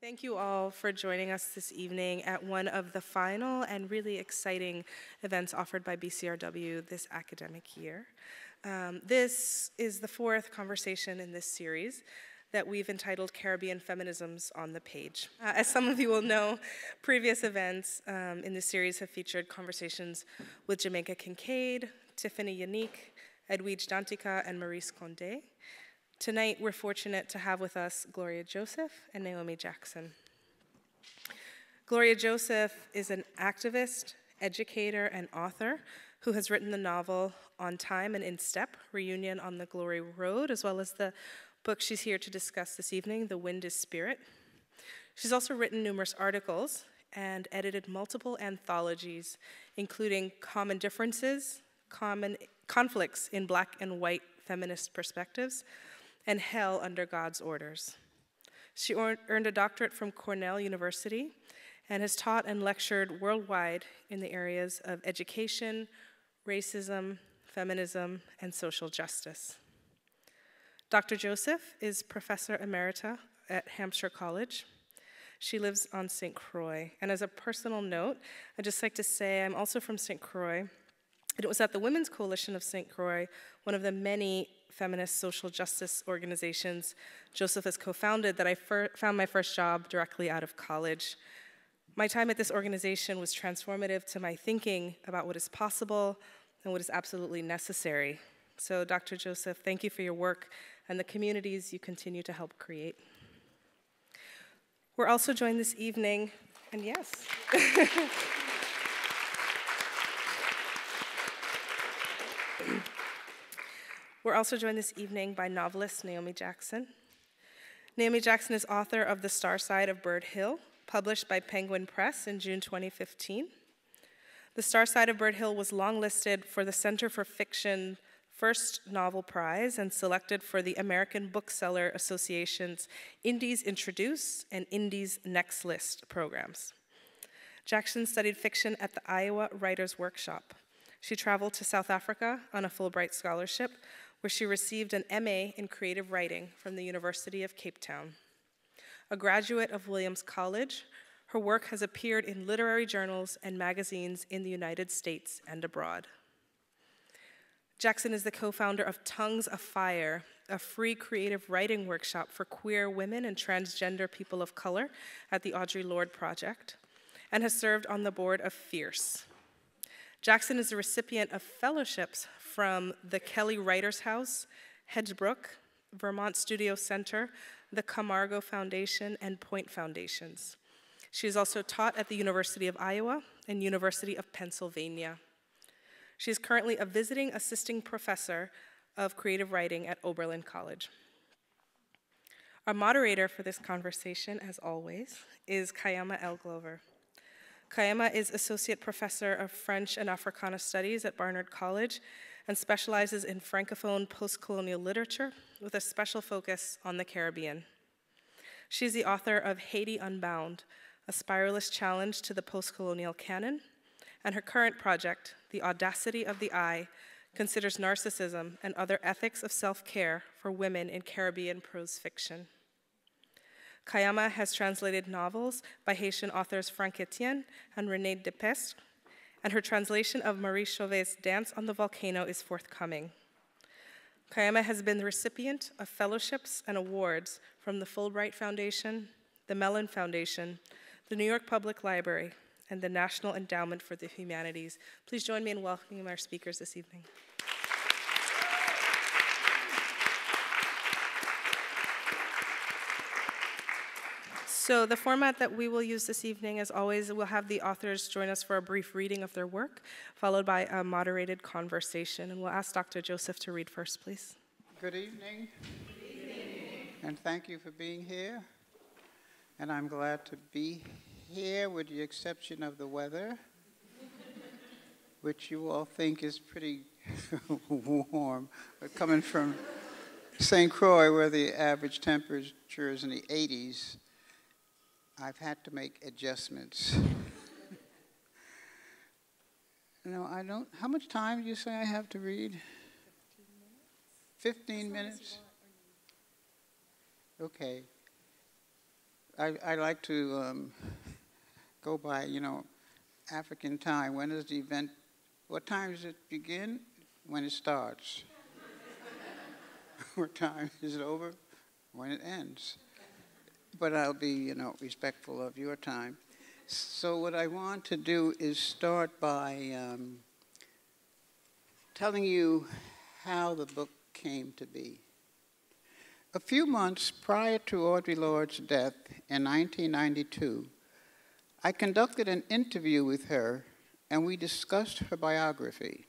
Thank you all for joining us this evening at one of the final and really exciting events offered by BCRW this academic year. Um, this is the fourth conversation in this series that we've entitled Caribbean Feminisms on the Page. Uh, as some of you will know, previous events um, in this series have featured conversations with Jamaica Kincaid, Tiphanie Yanique, Edwidge Danticat, and Maryse Condé. Tonight, we're fortunate to have with us Gloria Joseph and Naomi Jackson. Gloria Joseph is an activist, educator, and author who has written the novel On Time and in Step Reunion on the Glory Road, as well as the book she's here to discuss this evening, The Wind is Spirit. She's also written numerous articles and edited multiple anthologies, including Common Differences, Common Conflicts in Black and White Feminist Perspectives, and hell under God's orders. She earned a doctorate from Cornell University and has taught and lectured worldwide in the areas of education, racism, feminism, and social justice. Dr. Joseph is professor emerita at Hampshire College. She lives on St. Croix. And as a personal note, I'd just like to say I'm also from St. Croix. And it was at the Women's Coalition of St. Croix, one of the many feminist social justice organizations Joseph has co founded that I found my first job directly out of college. My time at this organization was transformative to my thinking about what is possible and what is absolutely necessary. So, Dr. Joseph, thank you for your work and the communities you continue to help create. We're also joined this evening, and yes. We're also joined this evening by novelist Naomi Jackson. Naomi Jackson is author of The Star Side of Bird Hill, published by Penguin Press in June 2015. The Star Side of Bird Hill was longlisted for the Center for Fiction First Novel Prize and selected for the American Bookseller Association's Indies Introduce and Indies Next List programs. Jackson studied fiction at the Iowa Writers Workshop. She traveled to South Africa on a Fulbright scholarship, where she received an MA in creative writing from the University of Cape Town. A graduate of Williams College, her work has appeared in literary journals and magazines in the United States and abroad. Jackson is the co founder of Tongues of Fire, a free creative writing workshop for queer women and transgender people of color at the Audre Lorde Project, and has served on the board of Fierce. Jackson is a recipient of fellowships from the Kelly Writers House, Hedgebrook, Vermont Studio Center, the Camargo Foundation, and Point Foundations. She is also taught at the University of Iowa and University of Pennsylvania. She is currently a visiting assisting professor of creative writing at Oberlin College. Our moderator for this conversation, as always, is Kaiama L. Glover. Kaiama is Associate Professor of French and Africana Studies at Barnard College and specializes in Francophone post-colonial literature with a special focus on the Caribbean. She's the author of Haiti Unbound, a spiralist challenge to the post-colonial canon, and her current project, The Audacity of the Eye, considers narcissism and other ethics of self-care for women in Caribbean prose fiction. Kaiama has translated novels by Haitian authors Frankétienne and René Depestre, and her translation of Marie Chauvet's Dance on the Volcano is forthcoming. Kaiama has been the recipient of fellowships and awards from the Fulbright Foundation, the Mellon Foundation, the New York Public Library, and the National Endowment for the Humanities. Please join me in welcoming our speakers this evening. So the format that we will use this evening, as always, we'll have the authors join us for a brief reading of their work, followed by a moderated conversation. And we'll ask Dr. Joseph to read first, please. Good evening. Good evening. And thank you for being here. And I'm glad to be here with the exception of the weather, which you all think is pretty warm. But coming from St. Croix, where the average temperature is in the 80s, I've had to make adjustments. no, I don't. How much time do you say I have to read? 15 minutes. 15 minutes? Okay. I, I like to um, go by, you know, African time. When does the event, what time does it begin? When it starts. what time is it over? When it ends. But I'll be, you know, respectful of your time. So what I want to do is start by um, telling you how the book came to be. A few months prior to Audre Lorde's death in 1992, I conducted an interview with her and we discussed her biography.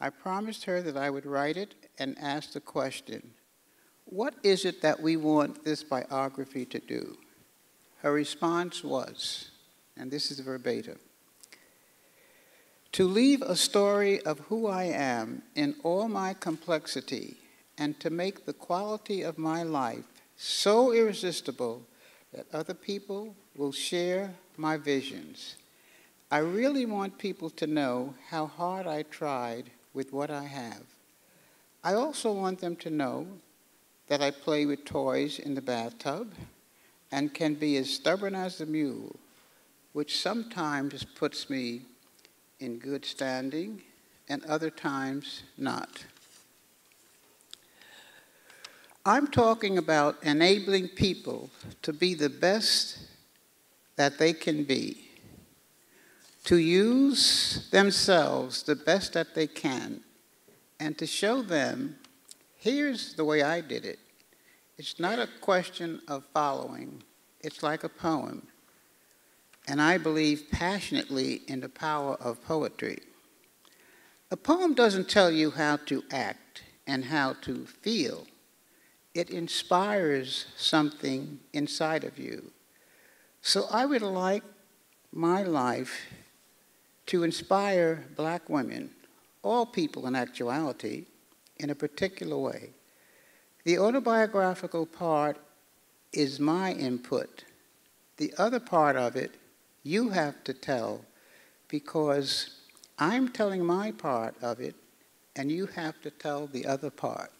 I promised her that I would write it and asked the question What is it that we want this biography to do? Her response was, and this is verbatim to leave a story of who I am in all my complexity and to make the quality of my life so irresistible that other people will share my visions. I really want people to know how hard I tried with what I have. I also want them to know that I play with toys in the bathtub and can be as stubborn as a mule which sometimes puts me in good standing and other times not. I'm talking about enabling people to be the best that they can be, to use themselves the best that they can, and to show them here's the way I did it. It's not a question of following, it's like a poem and I believe passionately in the power of poetry. A poem doesn't tell you how to act and how to feel. It inspires something inside of you. So I would like my life to inspire black women, all people in actuality, in a particular way. The autobiographical part is my input. The other part of it you have to tell because I'm telling my part of it and you have to tell the other part.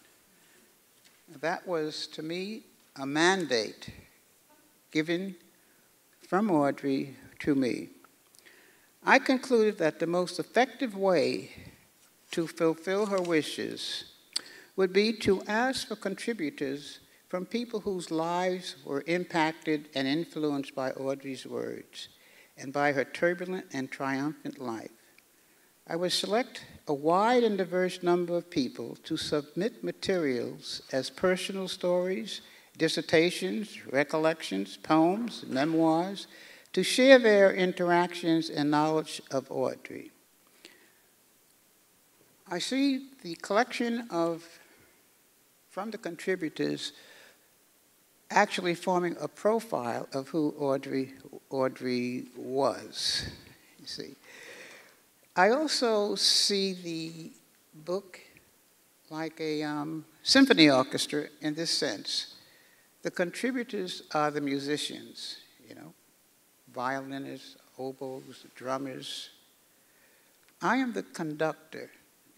That was, to me, a mandate given from Audre to me. I concluded that the most effective way to fulfill her wishes would be to ask for contributors from people whose lives were impacted and influenced by Audre's words and by her turbulent and triumphant life. I would select a wide and diverse number of people to submit materials as personal stories, dissertations, recollections, poems, memoirs, to share their interactions and knowledge of Audre. I see the collection of, from the contributors, actually forming a profile of who Audrey, Audre was, you see. I also see the book like a um, symphony orchestra in this sense. The contributors are the musicians, you know, violinists, oboes, drummers. I am the conductor,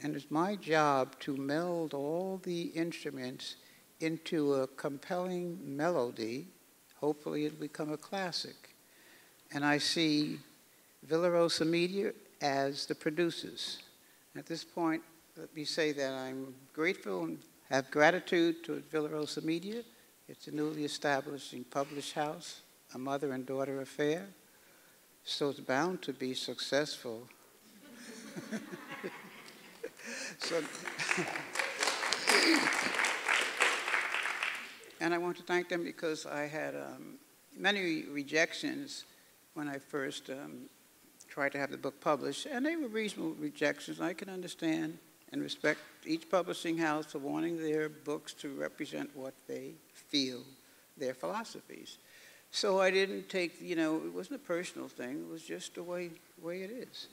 and it's my job to meld all the instruments into a compelling melody, hopefully it'll become a classic. And I see Villarosa Media as the producers. At this point, let me say that I'm grateful and have gratitude to Villarosa Media. It's a newly establishing published house, a mother and daughter affair, so it's bound to be successful. so, and I want to thank them because I had um, many rejections when I first um, tried to have the book published, and they were reasonable rejections. I can understand and respect each publishing house for wanting their books to represent what they feel, their philosophies. So I didn't take, you know, it wasn't a personal thing, it was just the way, way it is.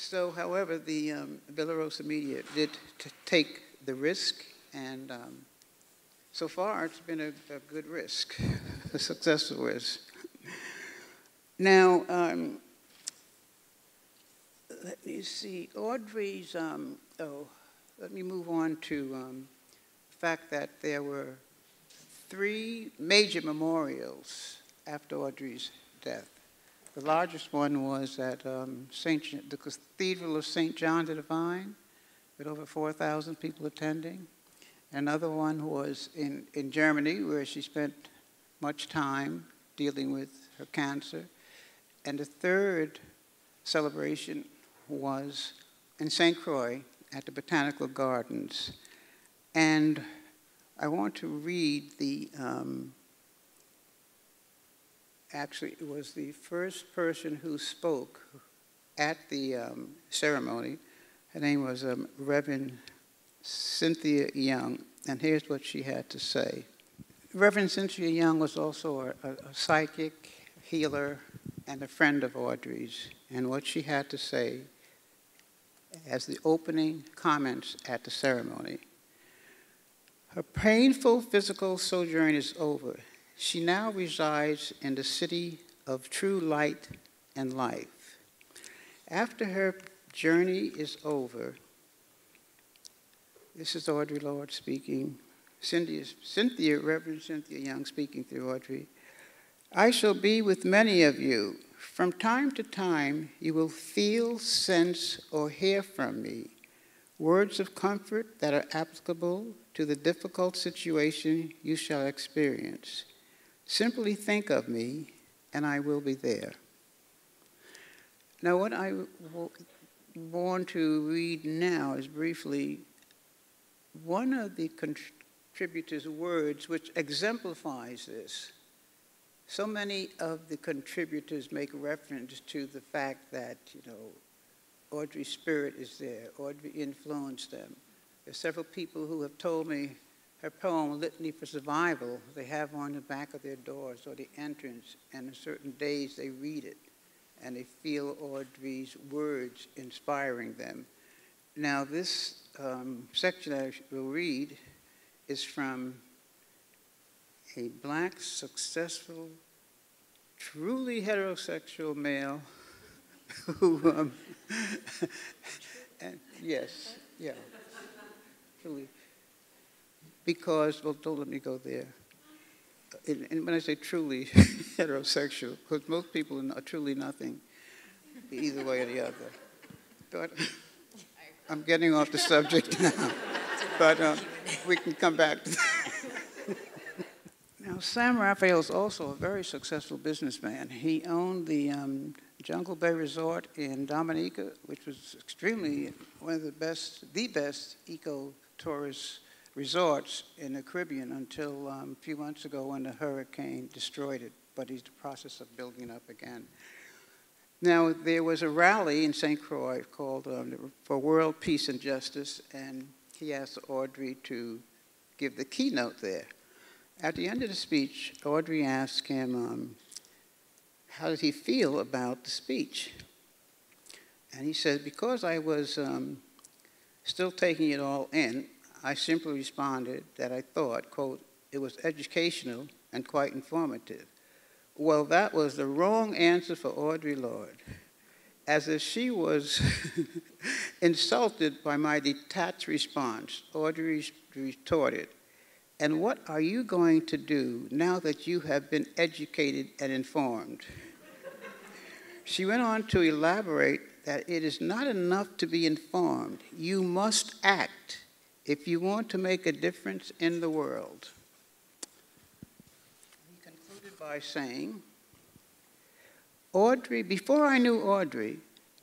So, however, the um, Villarosa Media did take the risk and um, so far, it's been a, a good risk, a successful risk. Now, um, let me see. Audre's, um, oh, let me move on to um, the fact that there were three major memorials after Audre's death. The largest one was at um, Saint, the Cathedral of St. John the Divine, with over 4,000 people attending. Another one was in, in Germany, where she spent much time dealing with her cancer. And the third celebration was in St. Croix at the Botanical Gardens. And I want to read the um, actually was the first person who spoke at the um, ceremony. Her name was um, Reverend Cynthia Young, and here's what she had to say. Reverend Cynthia Young was also a, a, a psychic, healer, and a friend of Audre's, and what she had to say as the opening comments at the ceremony. Her painful physical sojourn is over. She now resides in the city of true light and life. After her journey is over, this is Audre Lorde speaking. Cynthia, Cynthia, Reverend Cynthia Young speaking through Audre. I shall be with many of you. From time to time, you will feel, sense, or hear from me words of comfort that are applicable to the difficult situation you shall experience. Simply think of me, and I will be there. Now, what I want to read now is briefly one of the contributors' words which exemplifies this. So many of the contributors make reference to the fact that, you know, Audre's spirit is there, Audre influenced them. There's several people who have told me her poem, Litany for Survival, they have on the back of their doors or the entrance, and on certain days they read it, and they feel Audre's words inspiring them. Now, this um, section I will read is from a black, successful, truly heterosexual male who, um, and yes, yeah, truly because, well, don't let me go there. And, and when I say truly heterosexual, because most people are truly nothing, either way or the other. But I'm getting off the subject now, but uh, we can come back to that. now, Sam Raphael is also a very successful businessman. He owned the um, Jungle Bay Resort in Dominica, which was extremely one of the best, the best eco tourist resorts in the Caribbean until um, a few months ago when the hurricane destroyed it, but he's in the process of building it up again. Now, there was a rally in St. Croix called um, for World Peace and Justice, and he asked Audre to give the keynote there. At the end of the speech, Audre asked him um, how did he feel about the speech. And he said, because I was um, still taking it all in, I simply responded that I thought, quote, it was educational and quite informative. Well, that was the wrong answer for Audre Lorde, as if she was insulted by my detached response. Audre retorted, and what are you going to do now that you have been educated and informed? she went on to elaborate that it is not enough to be informed, you must act if you want to make a difference in the world. He concluded by saying, Audre, before I knew Audre,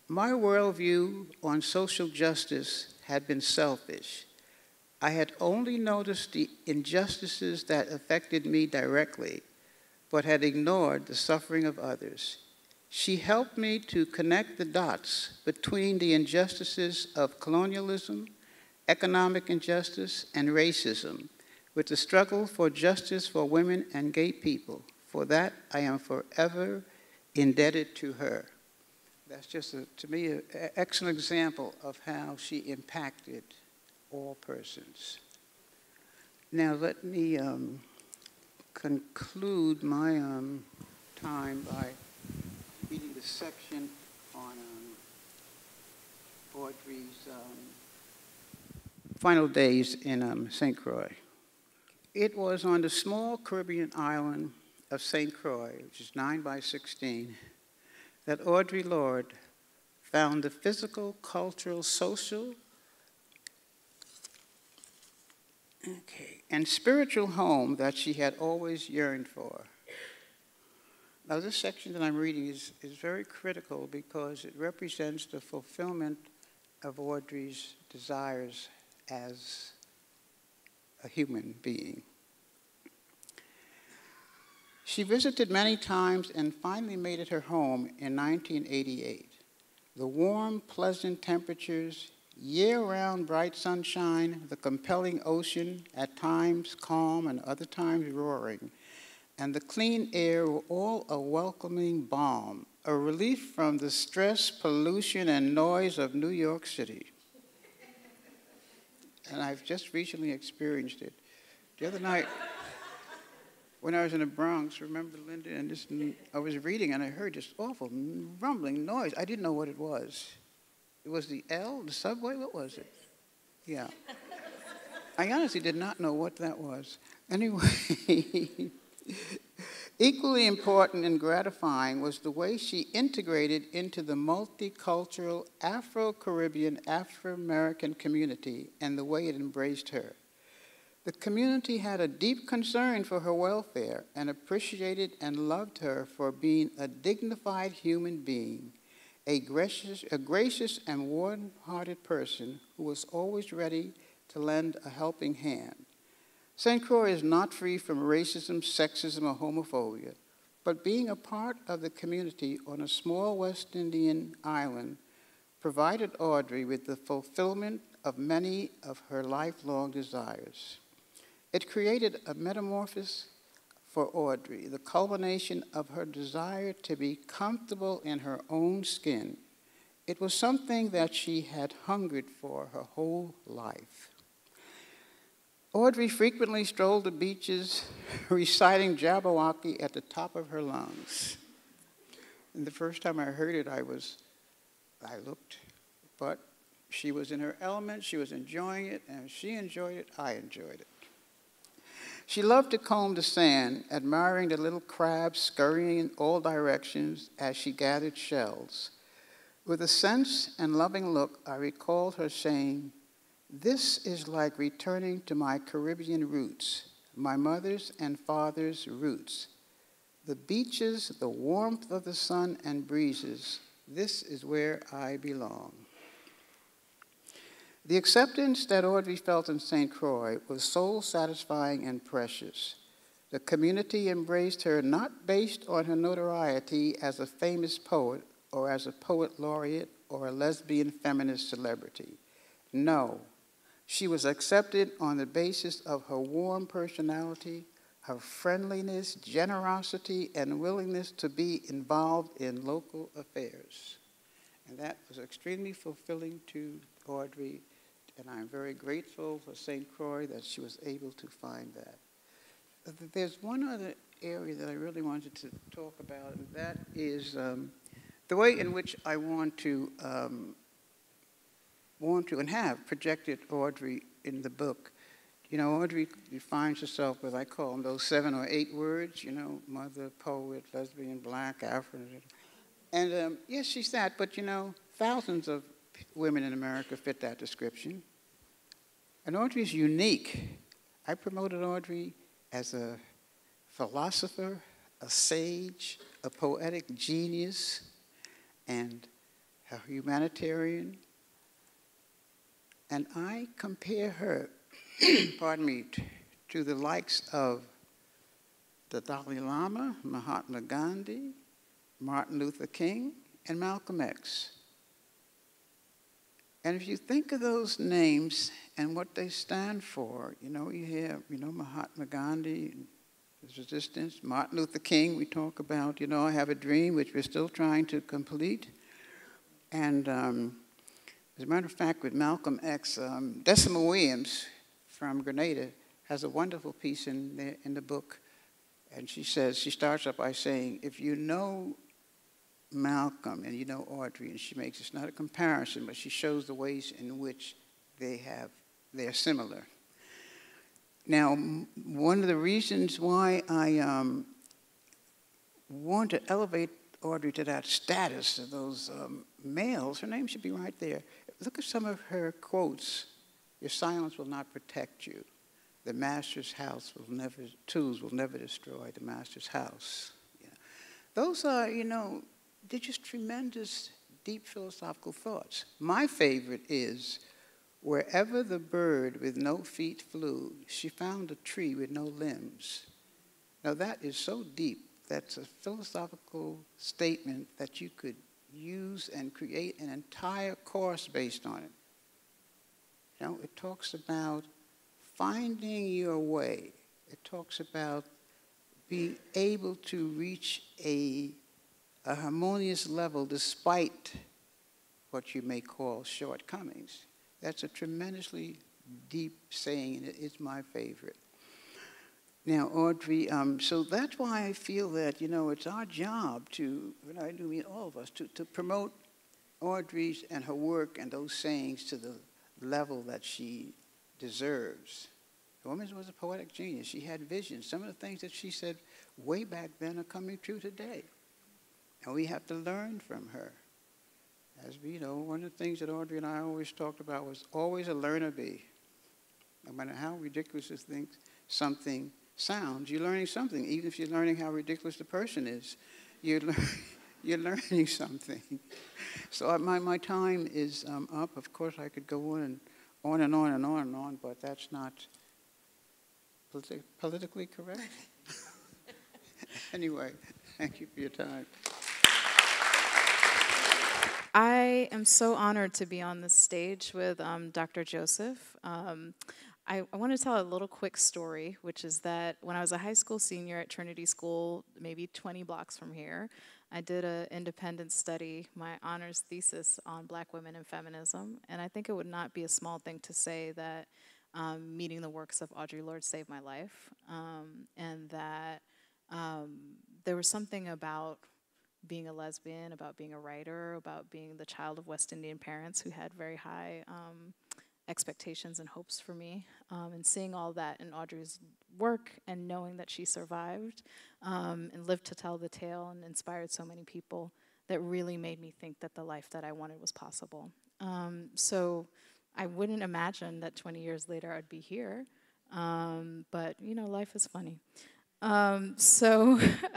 my worldview on social justice had been selfish. I had only noticed the injustices that affected me directly, but had ignored the suffering of others. She helped me to connect the dots between the injustices of colonialism economic injustice, and racism, with the struggle for justice for women and gay people. For that, I am forever indebted to her. That's just, a, to me, an excellent example of how she impacted all persons. Now, let me um, conclude my um, time by reading the section on um, Audre's um, final days in um, St. Croix. It was on the small Caribbean island of St. Croix, which is 9 by 16, that Audre Lorde found the physical, cultural, social, okay, and spiritual home that she had always yearned for. Now, this section that I'm reading is, is very critical because it represents the fulfillment of Audre's desires as a human being. She visited many times and finally made it her home in 1988. The warm, pleasant temperatures, year round bright sunshine, the compelling ocean, at times calm and other times roaring, and the clean air were all a welcoming balm, a relief from the stress, pollution, and noise of New York City. And I've just recently experienced it. The other night, when I was in the Bronx, remember Linda, and this, I was reading and I heard this awful rumbling noise. I didn't know what it was. It was the L, the subway, what was it? Yeah. I honestly did not know what that was. Anyway, equally important and gratifying was the way she integrated into the multicultural Afro Caribbean, Afro American community and the way it embraced her. The community had a deep concern for her welfare and appreciated and loved her for being a dignified human being, a gracious, a gracious and warm hearted person who was always ready to lend a helping hand. St. Croix is not free from racism, sexism, or homophobia, but being a part of the community on a small West Indian island provided Audre with the fulfillment of many of her lifelong desires. It created a metamorphosis for Audre, the culmination of her desire to be comfortable in her own skin. It was something that she had hungered for her whole life. Audre frequently strolled the beaches, reciting Jabberwocky at the top of her lungs. And the first time I heard it, I was, I looked, but she was in her element, she was enjoying it, and she enjoyed it, I enjoyed it. She loved to comb the sand, admiring the little crabs scurrying in all directions as she gathered shells. With a sense and loving look, I recalled her saying, This is like returning to my Caribbean roots, my mother's and father's roots. The beaches, the warmth of the sun and breezes, this is where I belong. The acceptance that Audre felt in St. Croix was soul satisfying and precious. The community embraced her not based on her notoriety as a famous poet or as a poet laureate or a lesbian feminist celebrity. No, she was accepted on the basis of her warm personality, her friendliness, generosity, and willingness to be involved in local affairs. And that was extremely fulfilling to Audre and I'm very grateful for St. Croix that she was able to find that. There's one other area that I really wanted to talk about, and that is um, the way in which I want to um, want to and have projected Audre in the book. You know, Audre defines herself with, I call them those seven or eight words, you know, mother, poet, lesbian, black, African. And um, yes, she's that, but you know, thousands of women in America fit that description. And Audre is unique. I promoted Audre as a philosopher, a sage, a poetic genius, and a humanitarian. And I compare her, pardon me, to the likes of the Dalai Lama, Mahatma Gandhi, Martin Luther King, and Malcolm X. And if you think of those names and what they stand for, you know, you have, you know, Mahatma Gandhi, his resistance, Martin Luther King, we talk about, you know, I have a dream, which we're still trying to complete. And um, as a matter of fact, with Malcolm X, um, Decima Williams from Grenada has a wonderful piece in the, in the book. And she says, she starts up by saying, if you know Malcolm and you know Audre, and she makes it's not a comparison, but she shows the ways in which they have they're similar. Now, one of the reasons why I um, want to elevate Audre to that status of those um, males, her name should be right there. Look at some of her quotes. Your silence will not protect you. The master's house will never, tools will never destroy the master's house. Those are, you know, they're just tremendous, deep philosophical thoughts. My favorite is wherever the bird with no feet flew, she found a tree with no limbs. Now that is so deep that's a philosophical statement that you could use and create an entire course based on it. You know, it talks about finding your way. It talks about being able to reach a, a harmonious level despite what you may call shortcomings. That's a tremendously deep saying, and it is my favorite. Now, Audre, um, so that's why I feel that, you know, it's our job to, and I do mean all of us, to, to promote Audre's and her work and those sayings to the level that she deserves. The woman was a poetic genius. She had visions. Some of the things that she said way back then are coming true today. And we have to learn from her. As we know, one of the things that Audre and I always talked about was always a learner be. No matter how ridiculous this thing, something sounds, you're learning something. Even if you're learning how ridiculous the person is, you're, you're learning something. So my, my time is um, up. Of course, I could go on and on and on and on and on, but that's not politi- politically correct. anyway, thank you for your time. I am so honored to be on this stage with um, Dr. Joseph. Um, I, I want to tell a little quick story, which is that when I was a high school senior at Trinity School, maybe 20 blocks from here, I did an independent study, my honors thesis on black women and feminism. And I think it would not be a small thing to say that um, meeting the works of Audre Lorde saved my life. Um, and that um, there was something about being a lesbian, about being a writer, about being the child of West Indian parents who had very high um, expectations and hopes for me. Um, and seeing all that in Audre's work and knowing that she survived um, and lived to tell the tale and inspired so many people that really made me think that the life that I wanted was possible. Um, so I wouldn't imagine that 20 years later I'd be here. Um, but, you know, life is funny. Um, so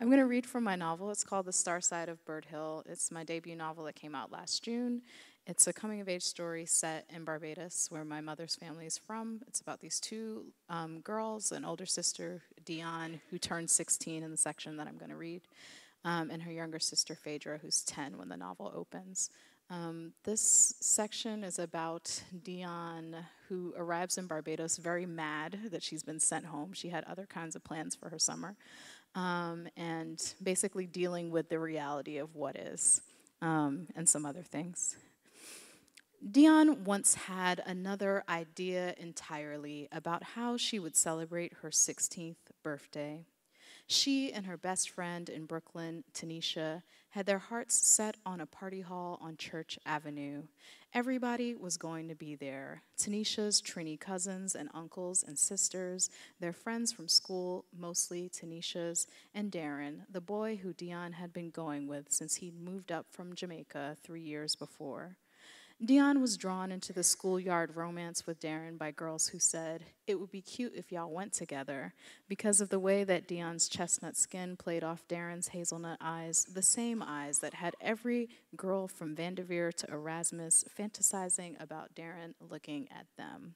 I'm going to read from my novel. It's called The Star Side of Bird Hill. It's my debut novel that came out last June. It's a coming of age story set in Barbados, where my mother's family is from. It's about these two um, girls, an older sister, Dionne, who turned 16 in the section that I'm going to read, um, and her younger sister, Phaedra, who's 10 when the novel opens. Um, this section is about Dionne, who arrives in Barbados very mad that she's been sent home. She had other kinds of plans for her summer, um, and basically dealing with the reality of what is um, and some other things. Dionne once had another idea entirely about how she would celebrate her 16th birthday. She and her best friend in Brooklyn, Tanisha, had their hearts set on a party hall on Church Avenue. Everybody was going to be there Tanisha's Trini cousins and uncles and sisters, their friends from school, mostly Tanisha's, and Darren, the boy who Dionne had been going with since he'd moved up from Jamaica three years before. Dionne was drawn into the schoolyard romance with Darren by girls who said, It would be cute if y'all went together, because of the way that Dionne's chestnut skin played off Darren's hazelnut eyes, the same eyes that had every girl from Vanderveer to Erasmus fantasizing about Darren looking at them.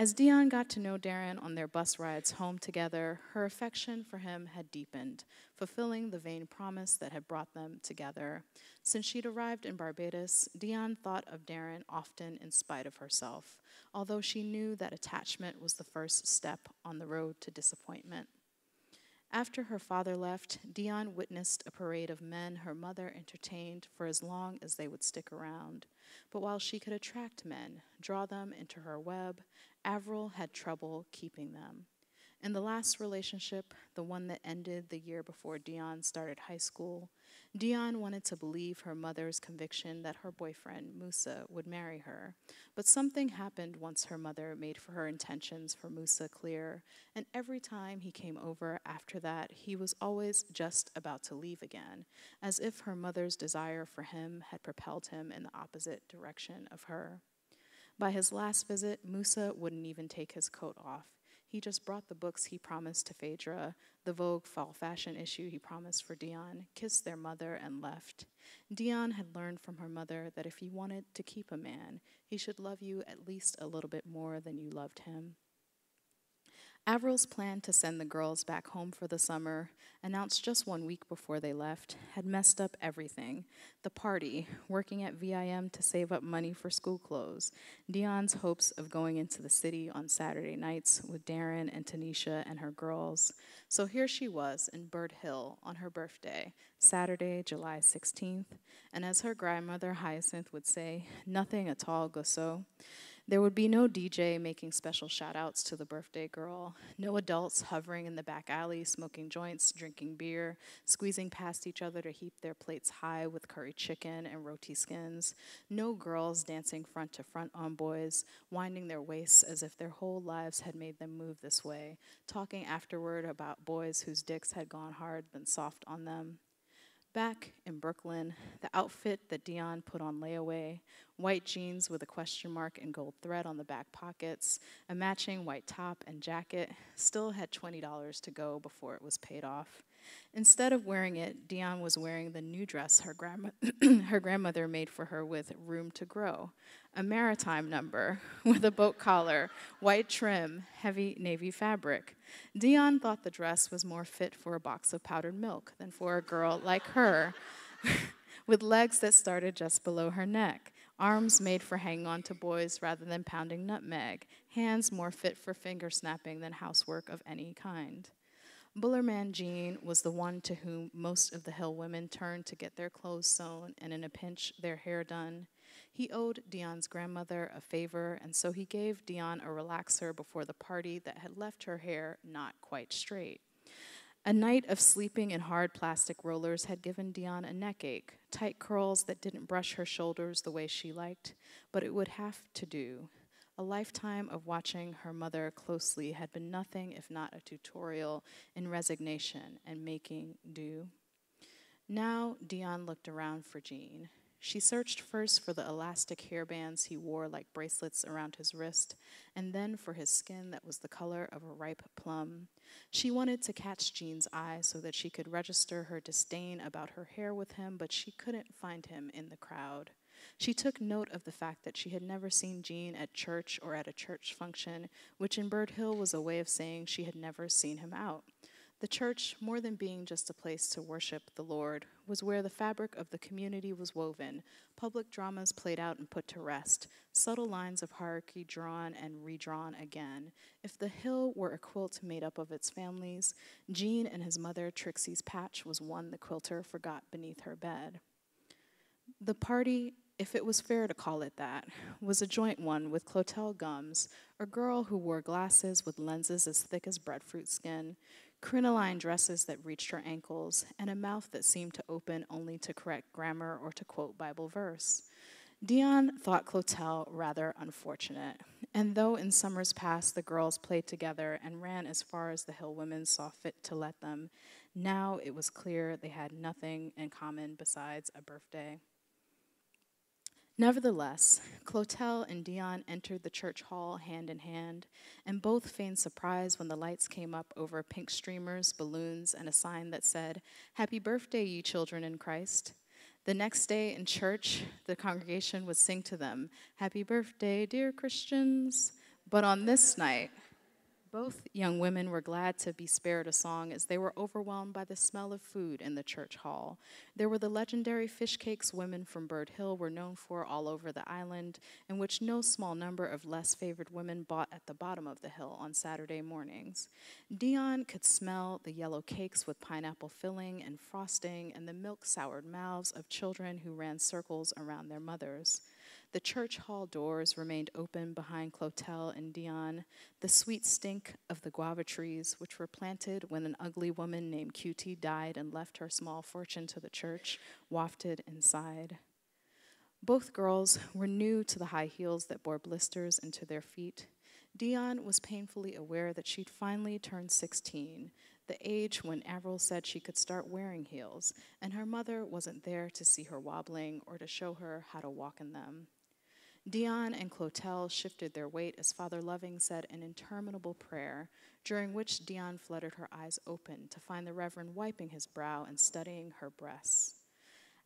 As Dionne got to know Darren on their bus rides home together, her affection for him had deepened, fulfilling the vain promise that had brought them together. Since she'd arrived in Barbados, Dionne thought of Darren often in spite of herself, although she knew that attachment was the first step on the road to disappointment. After her father left, Dionne witnessed a parade of men her mother entertained for as long as they would stick around. But while she could attract men, draw them into her web, Avril had trouble keeping them. In the last relationship, the one that ended the year before Dionne started high school, Dionne wanted to believe her mother's conviction that her boyfriend, Musa, would marry her. But something happened once her mother made for her intentions for Musa clear, and every time he came over after that, he was always just about to leave again, as if her mother's desire for him had propelled him in the opposite direction of her. By his last visit, Musa wouldn't even take his coat off. He just brought the books he promised to Phaedra, the Vogue fall fashion issue he promised for Dionne, kissed their mother, and left. Dionne had learned from her mother that if he wanted to keep a man, he should love you at least a little bit more than you loved him. Avril's plan to send the girls back home for the summer, announced just one week before they left, had messed up everything. The party, working at VIM to save up money for school clothes, Dionne's hopes of going into the city on Saturday nights with Darren and Tanisha and her girls. So here she was in Bird Hill on her birthday, Saturday, July 16th, and as her grandmother Hyacinth would say, nothing at all go so. There would be no DJ making special shout outs to the birthday girl, no adults hovering in the back alley, smoking joints, drinking beer, squeezing past each other to heap their plates high with curry chicken and roti skins, no girls dancing front to front on boys, winding their waists as if their whole lives had made them move this way, talking afterward about boys whose dicks had gone hard then soft on them. Back in Brooklyn, the outfit that Dionne put on layaway white jeans with a question mark and gold thread on the back pockets, a matching white top and jacket still had $20 to go before it was paid off. Instead of wearing it, Dionne was wearing the new dress her, grandma her grandmother made for her with room to grow, a maritime number with a boat collar, white trim, heavy navy fabric. Dionne thought the dress was more fit for a box of powdered milk than for a girl like her, with legs that started just below her neck, arms made for hanging on to boys rather than pounding nutmeg, hands more fit for finger snapping than housework of any kind. Bullerman Jean was the one to whom most of the Hill women turned to get their clothes sewn and, in a pinch, their hair done. He owed Dionne's grandmother a favor, and so he gave Dionne a relaxer before the party that had left her hair not quite straight. A night of sleeping in hard plastic rollers had given Dionne a neck ache, tight curls that didn't brush her shoulders the way she liked, but it would have to do. A lifetime of watching her mother closely had been nothing if not a tutorial in resignation and making do. Now Dionne looked around for Jean. She searched first for the elastic hairbands he wore like bracelets around his wrist, and then for his skin that was the color of a ripe plum. She wanted to catch Jean's eye so that she could register her disdain about her hair with him, but she couldn't find him in the crowd. She took note of the fact that she had never seen Jean at church or at a church function, which in Bird Hill was a way of saying she had never seen him out. The church, more than being just a place to worship the Lord, was where the fabric of the community was woven, public dramas played out and put to rest, subtle lines of hierarchy drawn and redrawn again. If the hill were a quilt made up of its families, Jean and his mother, Trixie's patch, was one the quilter forgot beneath her bed. The party if it was fair to call it that, was a joint one with Clotel Gums, a girl who wore glasses with lenses as thick as breadfruit skin, crinoline dresses that reached her ankles, and a mouth that seemed to open only to correct grammar or to quote Bible verse. Dionne thought Clotel rather unfortunate, and though in summers past the girls played together and ran as far as the Hill women saw fit to let them, now it was clear they had nothing in common besides a birthday. Nevertheless, Clotel and Dionne entered the church hall hand in hand, and both feigned surprise when the lights came up over pink streamers, balloons, and a sign that said, Happy birthday, ye children in Christ. The next day in church, the congregation would sing to them, Happy birthday, dear Christians. But on this night, both young women were glad to be spared a song as they were overwhelmed by the smell of food in the church hall. There were the legendary fish cakes women from Bird Hill were known for all over the island, and which no small number of less favored women bought at the bottom of the hill on Saturday mornings. Dionne could smell the yellow cakes with pineapple filling and frosting and the milk soured mouths of children who ran circles around their mothers. The church hall doors remained open behind Clotel and Dionne. The sweet stink of the guava trees, which were planted when an ugly woman named Cutie died and left her small fortune to the church, wafted inside. Both girls were new to the high heels that bore blisters into their feet. Dionne was painfully aware that she'd finally turned 16, the age when Avril said she could start wearing heels, and her mother wasn't there to see her wobbling or to show her how to walk in them. Dionne and Clotel shifted their weight as Father Loving said an interminable prayer, during which Dionne fluttered her eyes open to find the Reverend wiping his brow and studying her breasts.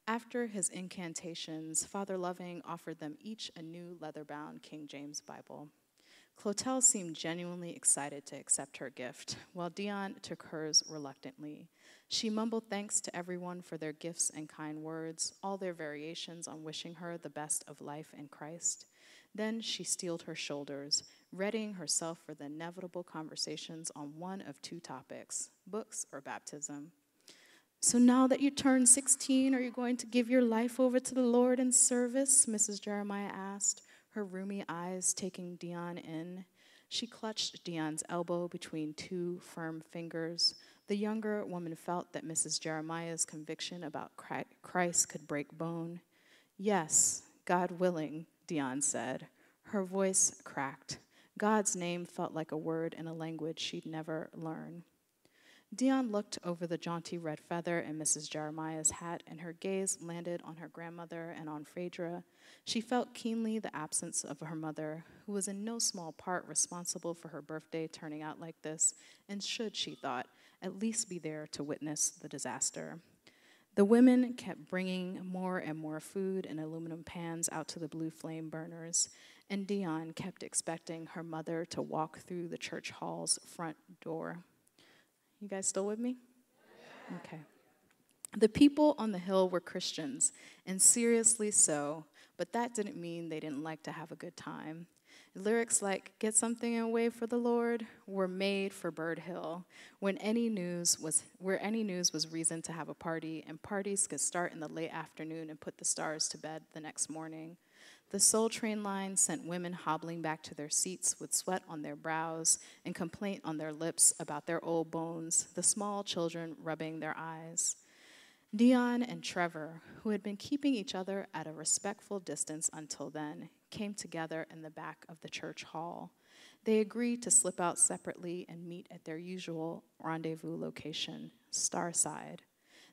After his incantations, Father Loving offered them each a new leather bound King James Bible. Clotel seemed genuinely excited to accept her gift, while Dionne took hers reluctantly. She mumbled thanks to everyone for their gifts and kind words, all their variations on wishing her the best of life in Christ. Then she steeled her shoulders, readying herself for the inevitable conversations on one of two topics books or baptism. So now that you turned 16, are you going to give your life over to the Lord in service? Mrs. Jeremiah asked, her roomy eyes taking Dionne in. She clutched Dionne's elbow between two firm fingers. The younger woman felt that Mrs. Jeremiah's conviction about Christ could break bone. Yes, God willing, Dionne said. Her voice cracked. God's name felt like a word in a language she'd never learn. Dionne looked over the jaunty red feather in Mrs. Jeremiah's hat, and her gaze landed on her grandmother and on Phaedra. She felt keenly the absence of her mother, who was in no small part responsible for her birthday turning out like this, and should, she thought, at least be there to witness the disaster. The women kept bringing more and more food and aluminum pans out to the blue flame burners, and Dionne kept expecting her mother to walk through the church hall's front door. You guys still with me? Okay. The people on the hill were Christians, and seriously so, but that didn't mean they didn't like to have a good time. Lyrics like "Get something away for the Lord" were made for Bird Hill, when any news was where any news was reason to have a party, and parties could start in the late afternoon and put the stars to bed the next morning. The Soul Train line sent women hobbling back to their seats with sweat on their brows and complaint on their lips about their old bones, the small children rubbing their eyes. Dionne and Trevor, who had been keeping each other at a respectful distance until then, came together in the back of the church hall. They agreed to slip out separately and meet at their usual rendezvous location, Starside.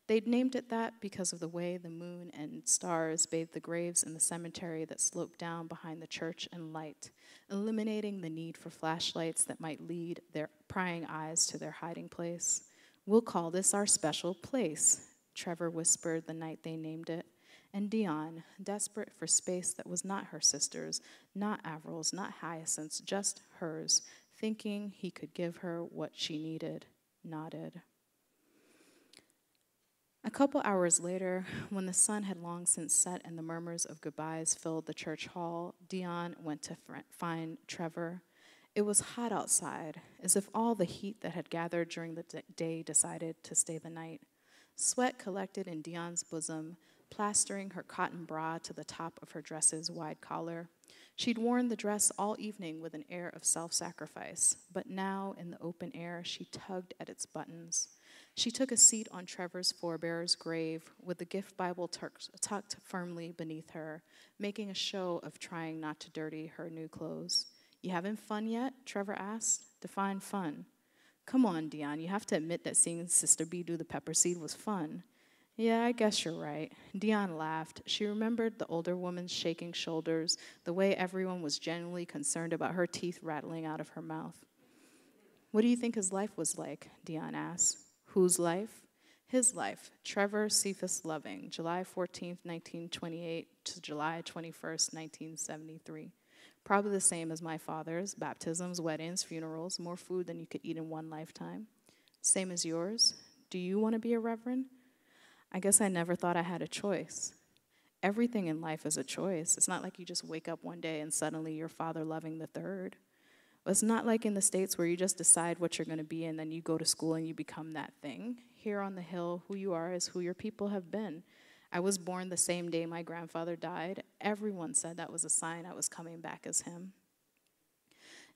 They'd named it that because of the way the moon and stars bathed the graves in the cemetery that sloped down behind the church in light, eliminating the need for flashlights that might lead their prying eyes to their hiding place. We'll call this our special place, Trevor whispered the night they named it. And Dionne, desperate for space that was not her sister's, not Avril's, not Hyacinth's, just hers, thinking he could give her what she needed, nodded. A couple hours later, when the sun had long since set and the murmurs of goodbyes filled the church hall, Dionne went to find Trevor. It was hot outside, as if all the heat that had gathered during the day decided to stay the night. Sweat collected in Dionne's bosom, plastering her cotton bra to the top of her dress's wide collar. She'd worn the dress all evening with an air of self sacrifice, but now, in the open air, she tugged at its buttons. She took a seat on Trevor's forebear's grave with the gift Bible tucked firmly beneath her, making a show of trying not to dirty her new clothes. You having fun yet? Trevor asked. Define fun. Come on, Dionne, you have to admit that seeing Sister B do the pepper seed was fun. Yeah, I guess you're right. Dionne laughed. She remembered the older woman's shaking shoulders, the way everyone was genuinely concerned about her teeth rattling out of her mouth. What do you think his life was like? Dionne asked. Whose life? His life. Trevor Cephas Loving, July 14, 1928 to July 21, 1973. Probably the same as my father's baptisms, weddings, funerals, more food than you could eat in one lifetime. Same as yours. Do you want to be a reverend? I guess I never thought I had a choice. Everything in life is a choice. It's not like you just wake up one day and suddenly you're father loving the third. It's not like in the States where you just decide what you're going to be and then you go to school and you become that thing. Here on the hill, who you are is who your people have been. I was born the same day my grandfather died. Everyone said that was a sign I was coming back as him.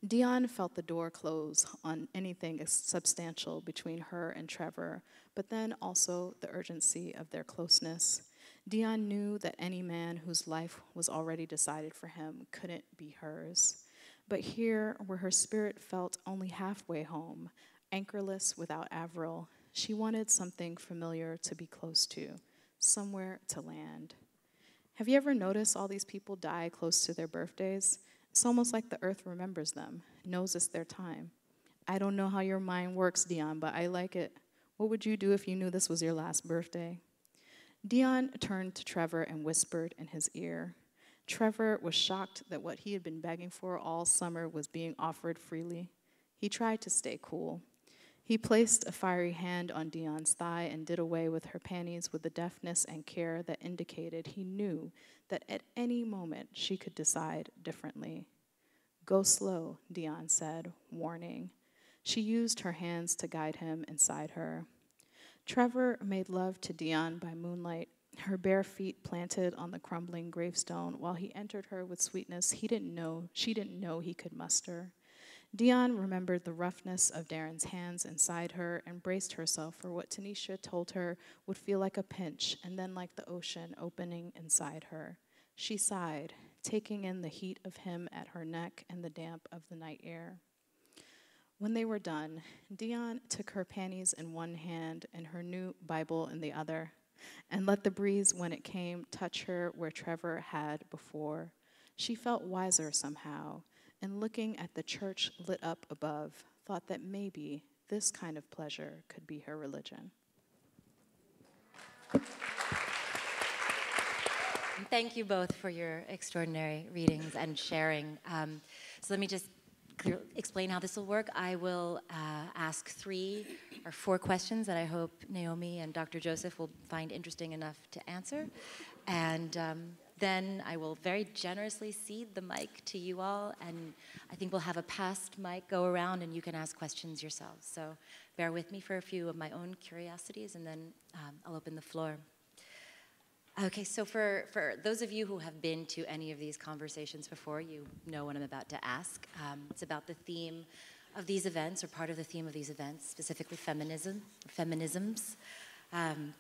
Dionne felt the door close on anything substantial between her and Trevor, but then also the urgency of their closeness. Dionne knew that any man whose life was already decided for him couldn't be hers. But here, where her spirit felt only halfway home, anchorless without Avril, she wanted something familiar to be close to, somewhere to land. Have you ever noticed all these people die close to their birthdays? It's almost like the earth remembers them, knows it's their time. I don't know how your mind works, Dionne, but I like it. What would you do if you knew this was your last birthday? Dionne turned to Trevor and whispered in his ear. Trevor was shocked that what he had been begging for all summer was being offered freely. He tried to stay cool. He placed a fiery hand on Dionne's thigh and did away with her panties with a deftness and care that indicated he knew that at any moment she could decide differently. Go slow, Dionne said, warning. She used her hands to guide him inside her. Trevor made love to Dionne by moonlight, her bare feet planted on the crumbling gravestone, while he entered her with sweetness he didn't know she didn't know he could muster. Dionne remembered the roughness of Darren's hands inside her and braced herself for what Tanisha told her would feel like a pinch and then like the ocean opening inside her. She sighed, taking in the heat of him at her neck and the damp of the night air. When they were done, Dionne took her panties in one hand and her new Bible in the other, and let the breeze, when it came, touch her where Trevor had before. She felt wiser somehow and looking at the church lit up above, thought that maybe this kind of pleasure could be her religion. Thank you both for your extraordinary readings and sharing. Um, so let me just explain how this will work. I will uh, ask three or four questions that I hope Naomi and Dr. Joseph will find interesting enough to answer. And um, then I will very generously cede the mic to you all, and I think we'll have a past mic go around and you can ask questions yourselves. So bear with me for a few of my own curiosities, and then um, I'll open the floor. Okay, so for, for those of you who have been to any of these conversations before, you know what I'm about to ask. Um, it's about the theme of these events, or part of the theme of these events, specifically feminism, feminisms. Um,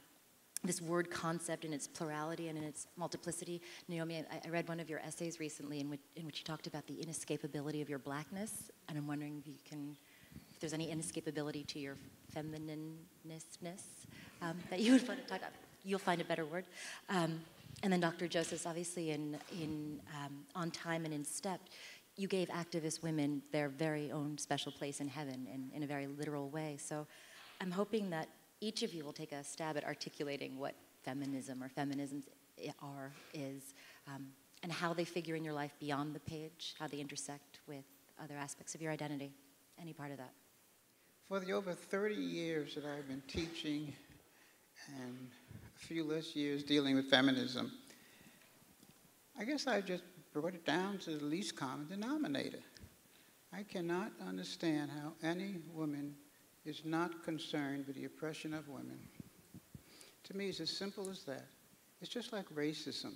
this word concept in its plurality and in its multiplicity. Naomi, I, I read one of your essays recently in which, in which you talked about the inescapability of your blackness, and I'm wondering if you can, if there's any inescapability to your feminineness um, that you would want to talk about. You'll find a better word. Um, and then Dr. Joseph's obviously in, in um, On Time and in Step, you gave activist women their very own special place in heaven in, in a very literal way. So I'm hoping that each of you will take a stab at articulating what feminism or feminisms are, is, um, and how they figure in your life beyond the page, how they intersect with other aspects of your identity. Any part of that? For the over 30 years that I've been teaching and a few less years dealing with feminism, I guess I just brought it down to the least common denominator. I cannot understand how any woman is not concerned with the oppression of women. To me, it's as simple as that. It's just like racism.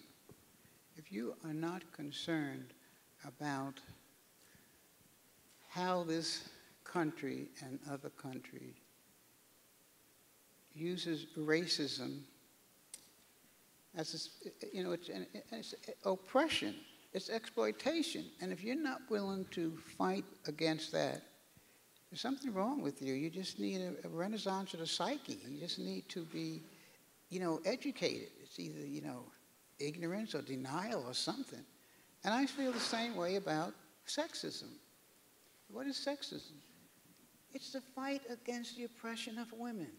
If you are not concerned about how this country and other countries uses racism as a, you know it's, it's oppression it's exploitation and if you're not willing to fight against that there's something wrong with you. You just need a, a renaissance of the psyche. You just need to be, you know, educated. It's either, you know, ignorance or denial or something. And I feel the same way about sexism. What is sexism? It's the fight against the oppression of women.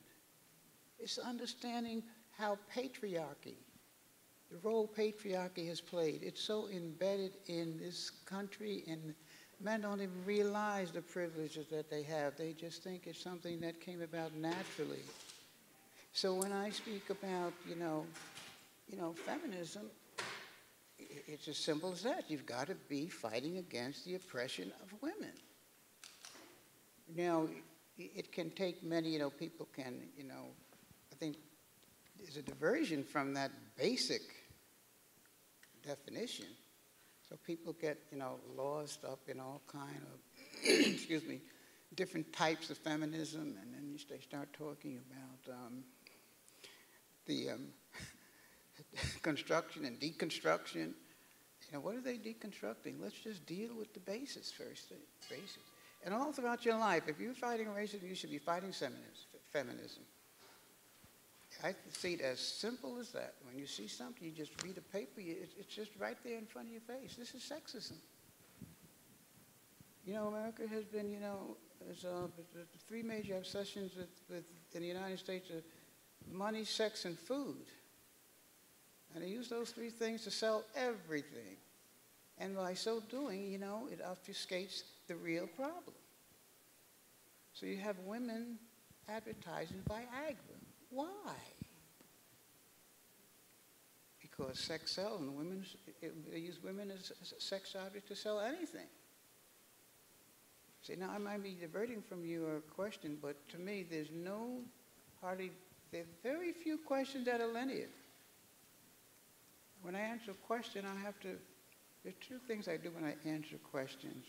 It's understanding how patriarchy, the role patriarchy has played, it's so embedded in this country and men don't even realize the privileges that they have. They just think it's something that came about naturally. So when I speak about, you know, you know, feminism, it's as simple as that. You've got to be fighting against the oppression of women. Now, it can take many, you know, people can, you know, I think there's a diversion from that basic definition. So people get, you know, lost up in all kind of, excuse me, different types of feminism, and then they start talking about um, the um, construction and deconstruction. You know, what are they deconstructing? Let's just deal with the basis first. Basis. And all throughout your life, if you're fighting racism, you should be fighting feminism. I see it as simple as that. When you see something, you just read a paper, you, it's just right there in front of your face. This is sexism. You know, America has been, you know, there's uh, the three major obsessions with, with, in the United States are money, sex, and food. And they use those three things to sell everything. And by so doing, you know, it obfuscates the real problem. So you have women advertising Viagra. Why? Because sex sells, and women, they use women as a sex object to sell anything. See, now I might be diverting from your question, but to me, there's no, hardly, there are very few questions that are linear. When I answer a question, I have to, there are two things I do when I answer questions.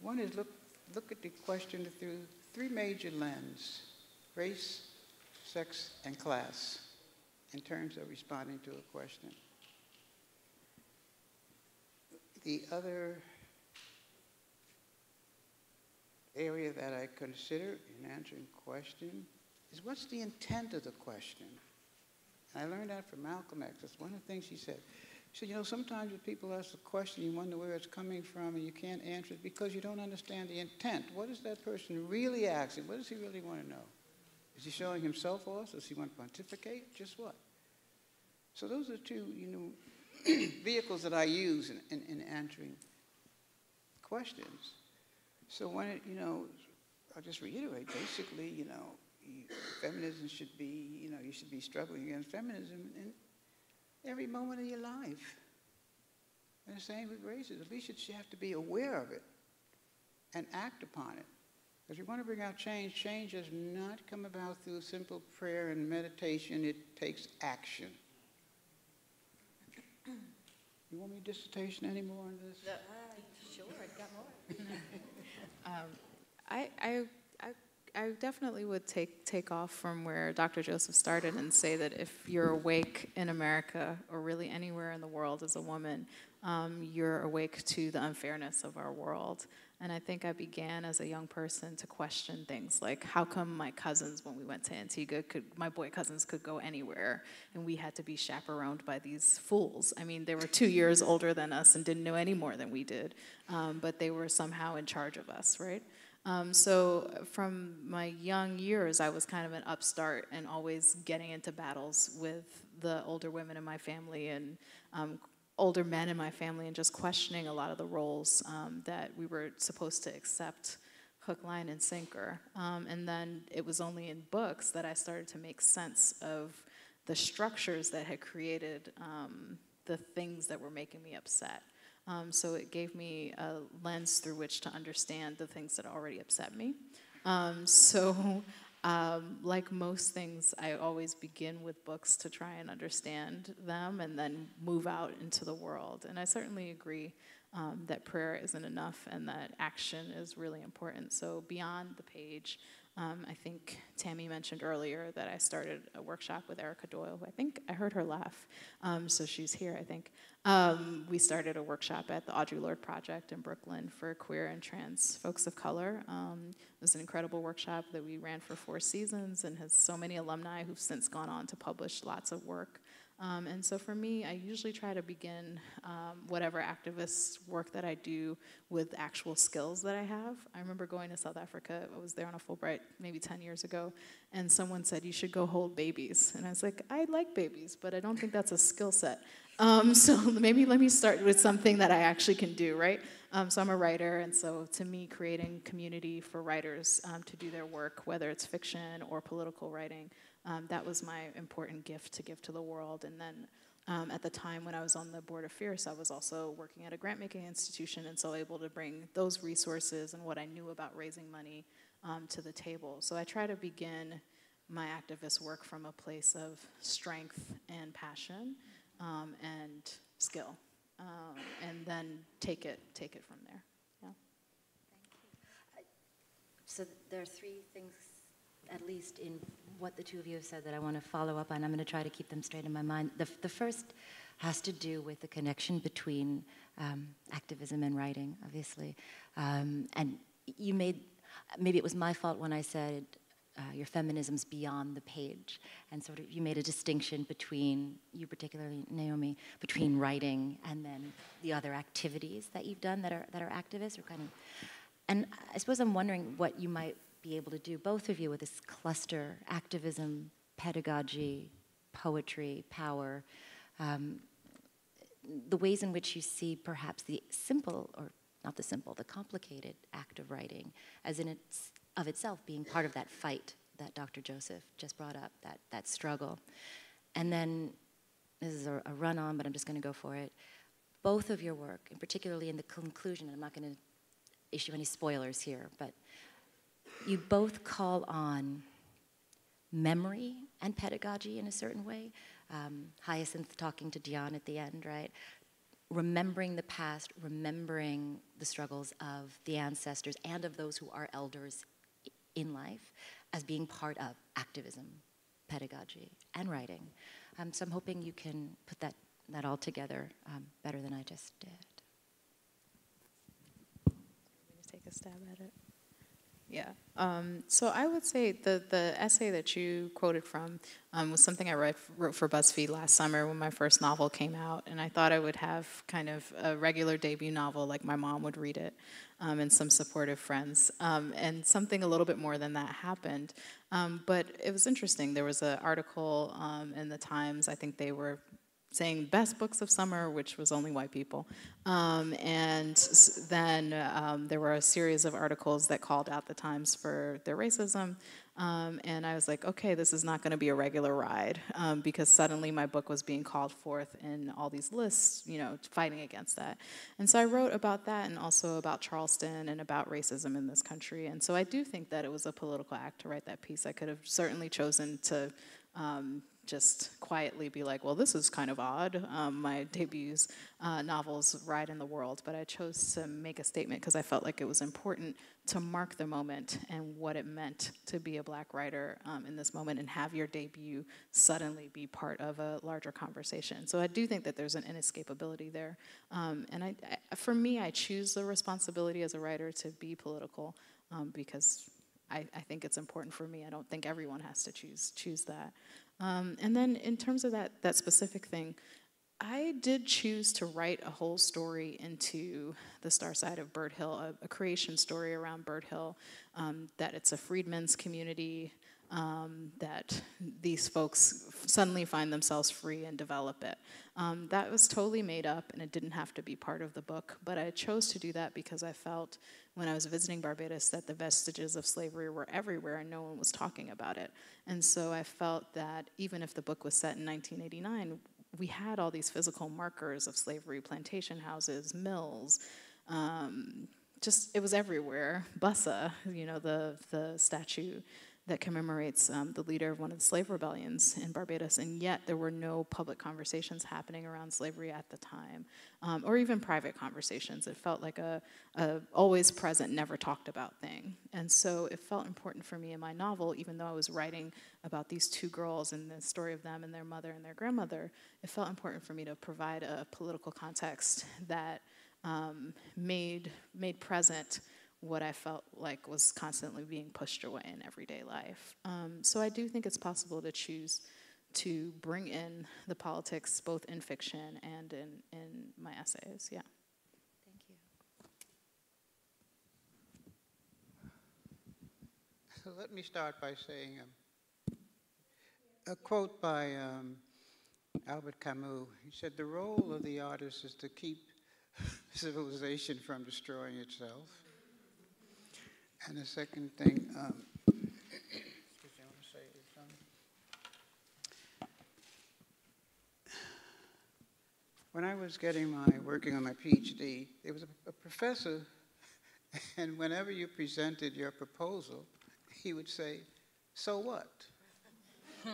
One is look, look at the question through three major lenses, race, sex, and class, in terms of responding to a question. The other area that I consider in answering question is what's the intent of the question? And I learned that from Malcolm X. That's one of the things he said. He said, you know, sometimes when people ask a question, you wonder where it's coming from and you can't answer it because you don't understand the intent. What is that person really asking? What does he really want to know? Is he showing himself off? Does he want to pontificate? Just what? So those are two, you know, vehicles that I use in, in, in answering questions. So when it, you know, I'll just reiterate, basically, you know, feminism should be, you know, you should be struggling against feminism in every moment of your life. And the same with racism. At least you have to be aware of it and act upon it. If you want to bring out change, change does not come about through simple prayer and meditation. It takes action. You want me dissertation anymore on this? Uh, sure, I've got more. um, I, I I definitely would take take off from where Dr. Joseph started and say that if you're awake in America or really anywhere in the world as a woman, um, you're awake to the unfairness of our world. And I think I began as a young person to question things like how come my cousins, when we went to Antigua, could my boy cousins could go anywhere, and we had to be chaperoned by these fools. I mean, they were two years older than us and didn't know any more than we did, um, but they were somehow in charge of us, right? Um, so from my young years, I was kind of an upstart and always getting into battles with the older women in my family and um, older men in my family and just questioning a lot of the roles um, that we were supposed to accept hook, line, and sinker. Um, and then it was only in books that I started to make sense of the structures that had created um, the things that were making me upset. Um, so it gave me a lens through which to understand the things that already upset me. Um, so, um, like most things, I always begin with books to try and understand them and then move out into the world. And I certainly agree um, that prayer isn't enough and that action is really important. So, beyond the page, um, I think Tammy mentioned earlier that I started a workshop with Erica Doyle, who I think I heard her laugh, um, so she's here, I think. Um, we started a workshop at the Audre Lorde Project in Brooklyn for queer and trans folks of color. Um, it was an incredible workshop that we ran for four seasons and has so many alumni who've since gone on to publish lots of work. Um, and so for me, I usually try to begin um, whatever activist work that I do with actual skills that I have. I remember going to South Africa, I was there on a Fulbright maybe 10 years ago, and someone said, You should go hold babies. And I was like, I like babies, but I don't think that's a skill set. Um, so maybe let me start with something that I actually can do, right? Um, so I'm a writer, and so to me, creating community for writers um, to do their work, whether it's fiction or political writing, um, that was my important gift to give to the world. And then um, at the time when I was on the board of Fierce, I was also working at a grant making institution, and so able to bring those resources and what I knew about raising money um, to the table. So I try to begin my activist work from a place of strength and passion um, and skill, um, and then take it take it from there. Yeah. Thank you. So there are three things, at least in what the two of you have said, that I want to follow up on. I'm going to try to keep them straight in my mind. The, the first has to do with the connection between um, activism and writing, obviously. Um, and you made, maybe it was my fault when I said uh, your feminism's beyond the page, and sort of you made a distinction between you, particularly Naomi, between writing and then the other activities that you've done that are that are activists, or kind of. And I suppose I'm wondering what you might be able to do, both of you, with this cluster: activism, pedagogy, poetry, power. Um, the ways in which you see perhaps the simple, or not the simple, the complicated act of writing as in its of itself being part of that fight that Dr. Joseph just brought up, that, that struggle. And then, this is a, a run on, but I'm just going to go for it. Both of your work, and particularly in the conclusion, I'm not going to issue any spoilers here, but you both call on memory and pedagogy in a certain way. Um, Hyacinth talking to Dionne at the end, right? Remembering the past, remembering the struggles of the ancestors and of those who are elders in life as being part of activism, pedagogy, and writing. Um, so I'm hoping you can put that, that all together um, better than I just did. Take a stab at it. Yeah. Um, so I would say the, the essay that you quoted from um, was something I wrote, wrote for BuzzFeed last summer when my first novel came out. And I thought I would have kind of a regular debut novel like my mom would read it um, and some supportive friends. Um, and something a little bit more than that happened. Um, but it was interesting. There was an article um, in the Times, I think they were saying best books of summer, which was only white people. Um, and then um, there were a series of articles that called out the Times for their racism. Um, and I was like, okay, this is not going to be a regular ride um, because suddenly my book was being called forth in all these lists, you know, fighting against that. And so I wrote about that and also about Charleston and about racism in this country. And so I do think that it was a political act to write that piece. I could have certainly chosen to um, just quietly be like, well, this is kind of odd. Um, my debuts uh, novels ride in the world, but I chose to make a statement because I felt like it was important to mark the moment and what it meant to be a black writer um, in this moment and have your debut suddenly be part of a larger conversation. So I do think that there's an inescapability there. Um, and I, I, for me, I choose the responsibility as a writer to be political um, because I, I, think it's important for me. I don't think everyone has to choose choose that. Um, and then in terms of that, that specific thing, I did choose to write a whole story into the Star Side of Bird Hill, a, a creation story around Bird Hill, um, that it's a freedmen's community, um, that these folks suddenly find themselves free and develop it. Um, that was totally made up and it didn't have to be part of the book, but I chose to do that because I felt when I was visiting Barbados that the vestiges of slavery were everywhere and no one was talking about it. And so I felt that even if the book was set in 1989, we had all these physical markers of slavery plantation houses, mills. Um, just it was everywhere. Bussa, you know, the the statue that commemorates um, the leader of one of the slave rebellions in Barbados, and yet there were no public conversations happening around slavery at the time, um, or even private conversations. It felt like a, a, always present, never talked about thing. And so it felt important for me in my novel, even though I was writing about these two girls and the story of them and their mother and their grandmother, it felt important for me to provide a political context that um, made, made present what I felt like was constantly being pushed away in everyday life. Um, so I do think it's possible to choose to bring in the politics both in fiction and in, in my essays. Yeah. Thank you. Let me start by saying um, a quote by um, Albert Camus. He said, The role of the artist is to keep civilization from destroying itself. And the second thing, um, when I was getting my, working on my PhD, there was a, a professor, and whenever you presented your proposal, he would say, so what?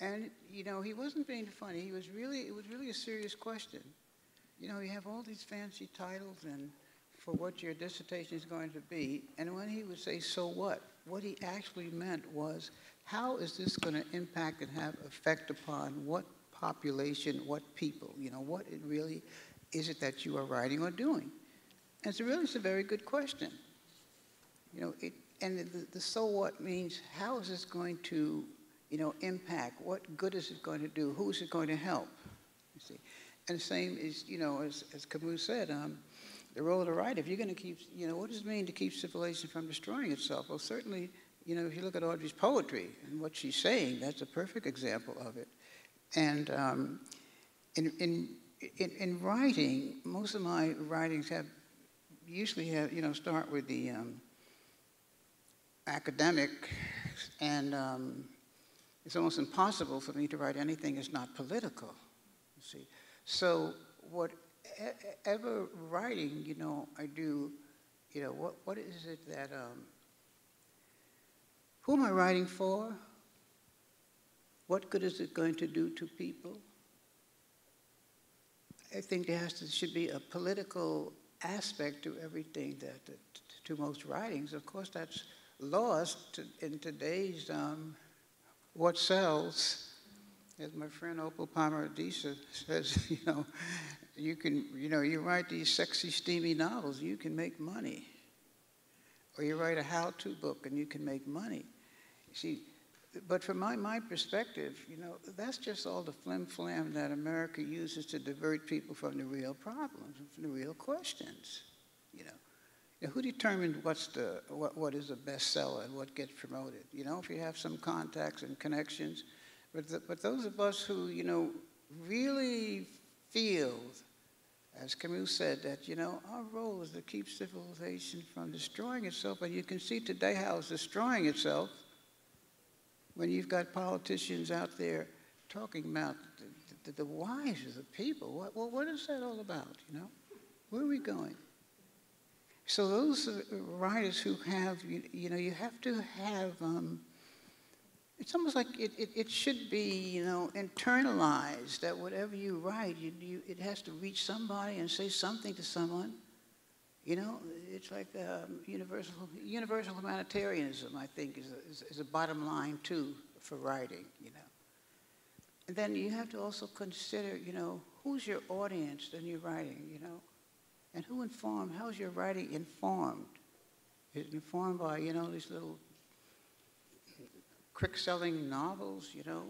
And, you know, he wasn't being funny. He was really, it was really a serious question. You know, you have all these fancy titles and for what your dissertation is going to be. And when he would say, so what? What he actually meant was, how is this going to impact and have effect upon what population, what people, you know, what it really is it that you are writing or doing? And so really it's a very good question. You know, it, and the, the so what means, how is this going to, you know, impact? What good is it going to do? Who is it going to help? You see? And the same is, you know, as, as Camus said, um, the role of the writer, if you're going to keep, you know, what does it mean to keep civilization from destroying itself? Well, certainly, you know, if you look at Audre's poetry and what she's saying, that's a perfect example of it. And um, in, in, in, in, writing, most of my writings have usually have, you know, start with the um, academic, and um, it's almost impossible for me to write anything that's not political, you see. So whatever writing, you know, I do, you know, what, what is it that, um, who am I writing for? What good is it going to do to people? I think there has to, should be a political aspect to everything that, that to most writings. Of course, that's lost in today's um, what sells. As my friend Opal Palmer says, you know, you can, you know, you write these sexy, steamy novels, you can make money. Or you write a how-to book and you can make money. See, but from my, my perspective, you know, that's just all the flim-flam that America uses to divert people from the real problems, from the real questions, you know. You who determines what's the, what, what is a bestseller and what gets promoted? You know, if you have some contacts and connections. But, the, but those of us who, you know, really feel, as Camus said, that, you know, our role is to keep civilization from destroying itself. And you can see today how it's destroying itself when you've got politicians out there talking about the, the, the whys of the people. What, what is that all about, you know? Where are we going? So those writers who have, you, you know, you have to have, um, it's almost like it, it, it, should be, you know, internalized that whatever you write, you, you, it has to reach somebody and say something to someone. You know, it's like um, universal, universal humanitarianism, I think, is a, is, is a bottom line, too, for writing, you know. And then you have to also consider, you know, who's your audience that you're writing, you know? And who informed, how's your writing informed? Is informed by, you know, these little quick-selling novels, you know?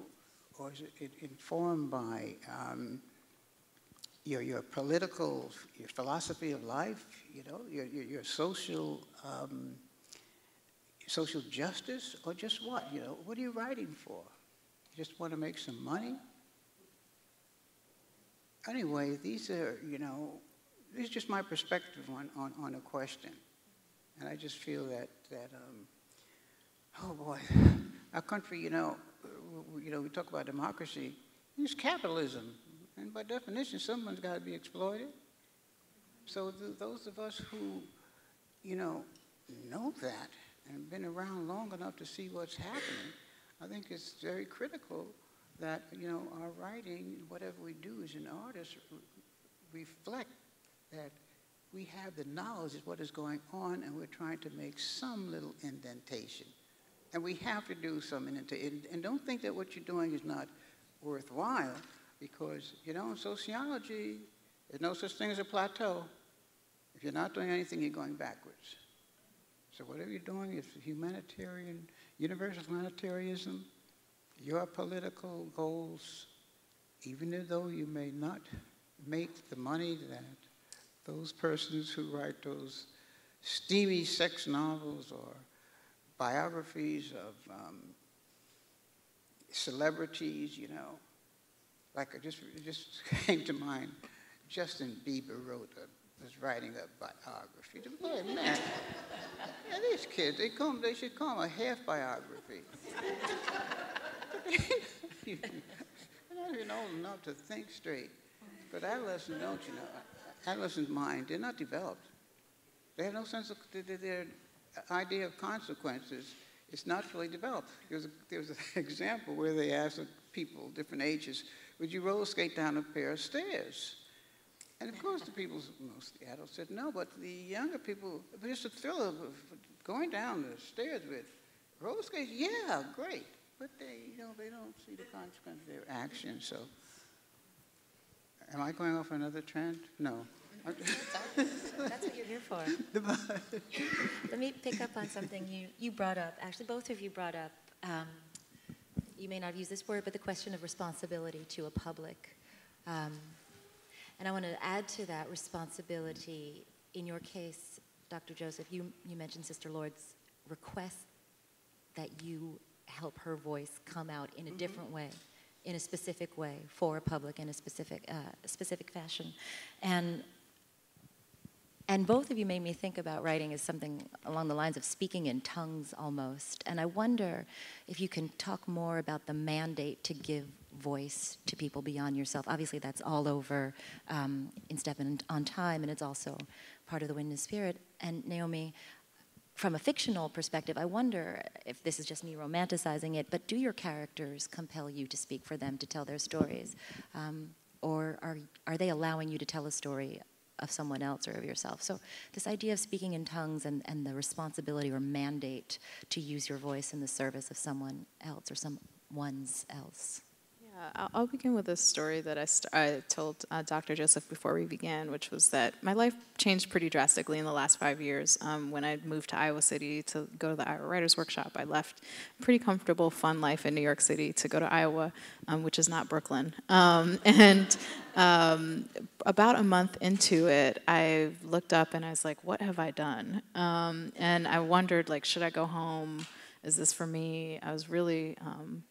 Or is it informed by um, your, your political, your philosophy of life, you know, your, your, your social, um, social justice, or just what, you know, what are you writing for? You just want to make some money? Anyway, these are, you know, this is just my perspective on, on, on a question. And I just feel that, that um, oh boy, our country, you know, you know, we talk about democracy, it's capitalism. And by definition, someone's got to be exploited. So th those of us who, you know, know that and been around long enough to see what's happening, I think it's very critical that, you know, our writing, whatever we do as an artist, reflect that we have the knowledge of what is going on and we're trying to make some little indentation. And we have to do some indentation. And don't think that what you're doing is not worthwhile because, you know, in sociology, there's no such thing as a plateau. If you're not doing anything, you're going backwards. So whatever you're doing, if humanitarian, universal humanitarianism, your political goals, even though you may not make the money that those persons who write those steamy sex novels or biographies of um, celebrities, you know, like it just, it just came to mind, Justin Bieber wrote a, was writing a biography. Boy, man, yeah, these kids, they come, they should call them a half biography. They're not even old enough to think straight. But adolescents don't, you know adolescent mind, they're not developed. They have no sense of their idea of consequences. It's not fully developed. There was, a, an example where they asked people, different ages, would you roller skate down a pair of stairs? And of course, the people, most the adults said no, but the younger people, just a thrill of going down the stairs with roller skates, yeah, great. But they, you know, they don't see the consequence of their actions. So, am I going off another trend? No. That's what you're here for. Let me pick up on something you, you brought up. Actually, both of you brought up. Um, you may not use this word, but the question of responsibility to a public. Um, and I want to add to that responsibility. In your case, Dr. Joseph, you, you mentioned Sister Lorde's request that you help her voice come out in a mm-hmm. different way, in a specific way, for a public in a specific, uh, specific fashion. And and both of you made me think about writing as something along the lines of speaking in tongues almost. And I wonder if you can talk more about the mandate to give voice to people beyond yourself. Obviously, that's all over um, in Stepping on Time, and it's also part of the Wind and Spirit. And Naomi, from a fictional perspective, I wonder if this is just me romanticizing it, but do your characters compel you to speak for them, to tell their stories? Um, or are, are they allowing you to tell a story of someone else or of yourself. So this idea of speaking in tongues and, and the responsibility or mandate to use your voice in the service of someone else or someone's else. Yeah, I'll, begin with a story that I, st- I told uh, Dr. Joseph before we began, which was that my life changed pretty drastically in the last five years. Um, when I moved to Iowa City to go to the Iowa Writers Workshop, I left a pretty comfortable, fun life in New York City to go to Iowa, um, which is not Brooklyn. Um, and um, about a month into it, I looked up and I was like, "What have I done?" Um, and I wondered, like, should I go home? Is this for me? I was really um,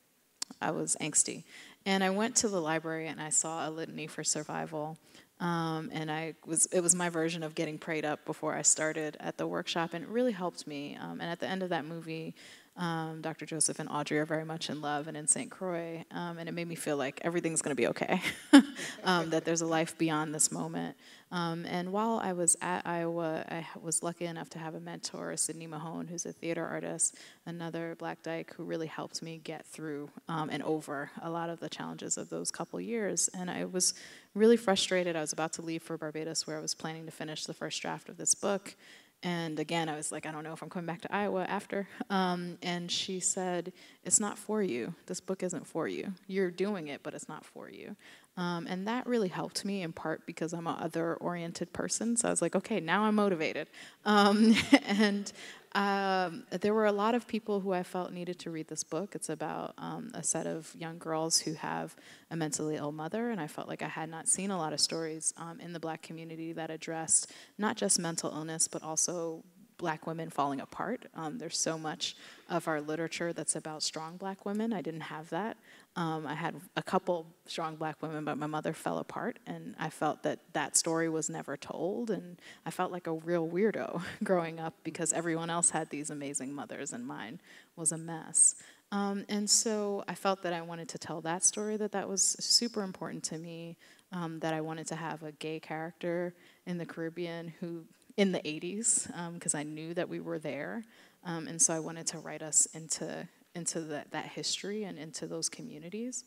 I was angsty. And I went to the library and I saw a litany for survival. Um, and I was it was my version of getting prayed up before I started at the workshop, and it really helped me. Um, and at the end of that movie, um, Dr. Joseph and Audre are very much in love and in St. Croix, um, and it made me feel like everything's going to be okay, um, that there's a life beyond this moment. Um, and while I was at Iowa, I was lucky enough to have a mentor, Sydné Mahone, who's a theater artist, another Black Dyke, who really helped me get through um, and over a lot of the challenges of those couple years. And I was really frustrated. I was about to leave for Barbados, where I was planning to finish the first draft of this book. And again, I was like, I don't know if I'm coming back to Iowa after. Um, and she said, It's not for you. This book isn't for you. You're doing it, but it's not for you. Um, and that really helped me in part because I'm a other oriented person. So I was like, okay, now I'm motivated. Um, and um, there were a lot of people who I felt needed to read this book. It's about um, a set of young girls who have a mentally ill mother, and I felt like I had not seen a lot of stories um, in the black community that addressed not just mental illness, but also black women falling apart. Um, there's so much of our literature that's about strong black women. I didn't have that. Um, I had a couple strong black women, but my mother fell apart, and I felt that that story was never told, and I felt like a real weirdo growing up because everyone else had these amazing mothers, and mine was a mess. Um, and so I felt that I wanted to tell that story, that that was super important to me, um, that I wanted to have a gay character in the Caribbean who, in the 80s, because um, I knew that we were there. Um, and so I wanted to write us into into that, history and into those communities.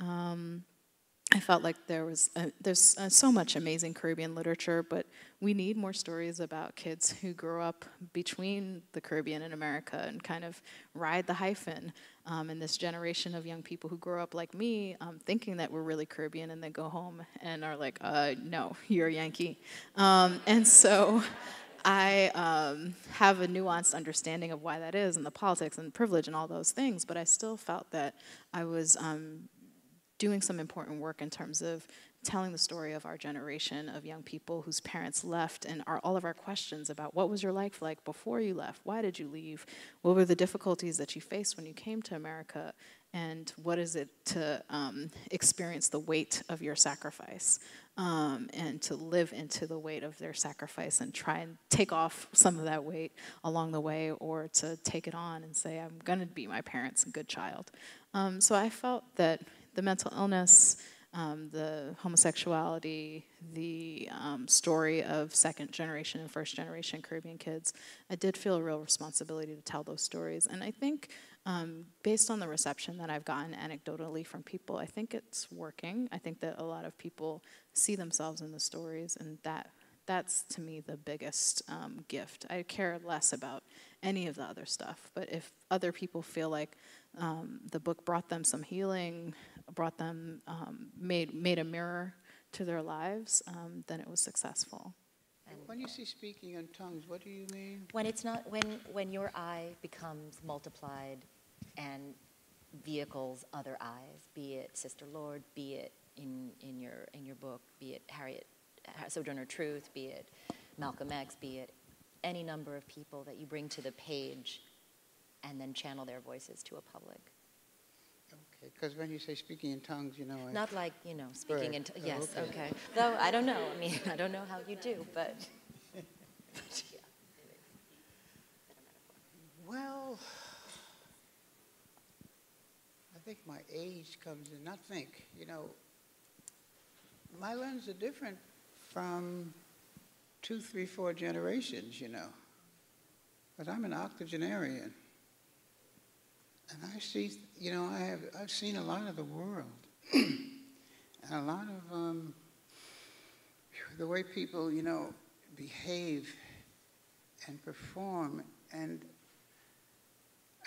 Um, I felt like there was a, there's uh, so much amazing Caribbean literature, but we need more stories about kids who grow up between the Caribbean and America and kind of ride the hyphen. Um, and this generation of young people who grow up like me, um, thinking that we're really Caribbean, and then go home and are like, uh, "No, you're a Yankee." Um, and so. I um, have a nuanced understanding of why that is and the politics and privilege and all those things, but I still felt that I was um, doing some important work in terms of telling the story of our generation of young people whose parents left and all of our questions about what was your life like before you left? Why did you leave? What were the difficulties that you faced when you came to America? And what is it to um, experience the weight of your sacrifice? Um, and to live into the weight of their sacrifice and try and take off some of that weight along the way or to take it on and say, I'm going to be my parents' good child. Um, so I felt that the mental illness, um, the homosexuality, the um, story of second generation and first generation Caribbean kids, I did feel a real responsibility to tell those stories. And I think um, based on the reception that I've gotten anecdotally from people, I think it's working. I think that a lot of people see themselves in the stories, and that that's to me the biggest um, gift. I care less about any of the other stuff, but if other people feel like um, the book brought them some healing, brought them um, made made a mirror to their lives, um, then it was successful. When you see speaking in tongues, what do you mean? When it's not, when, when your eye becomes multiplied and vehicles other eyes, be it Sister Lorde, be it in, in, your, in your book, be it Harriet uh, Sojourner Truth, be it Malcolm X, be it any number of people that you bring to the page and then channel their voices to a public. Okay, because when you say speaking in tongues, you know. Not like, you know, speaking Right. in, t- Oh, yes, okay. okay. Though, I don't know, I mean, I don't know how you do, but. Well, I think my age comes in. Not think, you know, my lens are different from two, three, four generations, you know. But I'm an octogenarian. And I see, you know, I have, I've seen a lot of the world. and a lot of um, the way people, you know, behave and perform. And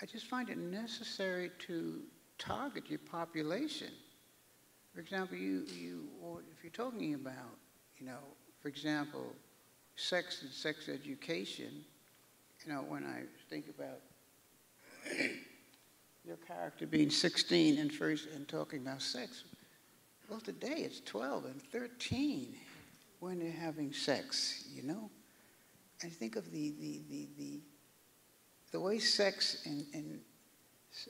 I just find it necessary to target your population. For example, you, you, if you're talking about, you know, for example, sex and sex education, you know, when I think about your character being 16 and first and talking about sex, well, today it's 12 and 13 when they're having sex, you know? And think of the, the, the, the, the way sex and, s-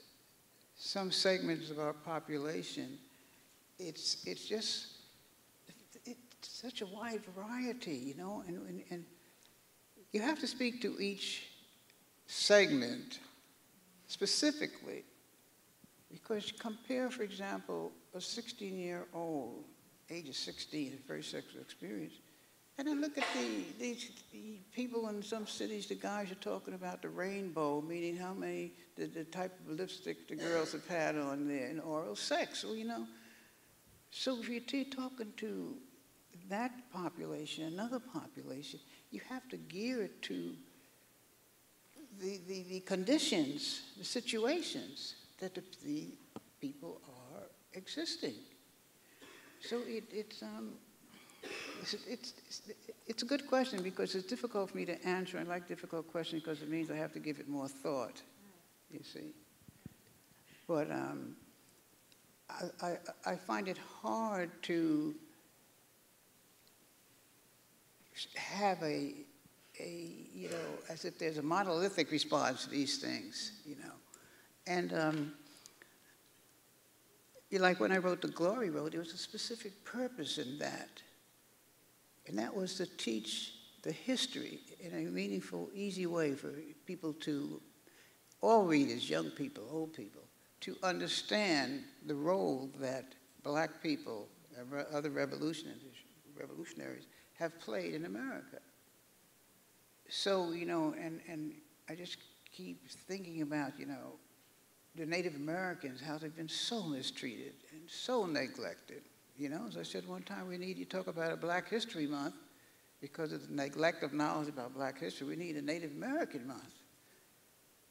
some segments of our population, it's, it's just, it's such a wide variety, you know, and, and, and you have to speak to each segment specifically. Because compare, for example, a 16-year-old, age of 16, first sexual experience, and then look at the, these the people in some cities, the guys are talking about the rainbow, meaning how many, the, the type of lipstick the girls have had on there, and oral sex, well, you know. So if you're talking to that population, another population, you have to gear it to the, the, the conditions, the situations that the, the people are existing. So it, it's, um, it's, it's, it's, a good question because it's difficult for me to answer. I like difficult questions because it means I have to give it more thought, you see. But um, I, I, I find it hard to have a, a, you know, as if there's a monolithic response to these things, you know. And um, you like when I wrote the Glory Road, there was a specific purpose in that. And that was to teach the history in a meaningful, easy way for people to, all readers, young people, old people, to understand the role that black people and other revolutionaries, revolutionaries have played in America. So, you know, and, and I just keep thinking about, you know, the Native Americans, how they've been so mistreated and so neglected. You know, as I said one time, we need to talk about a Black History Month because of the neglect of knowledge about Black history. We need a Native American Month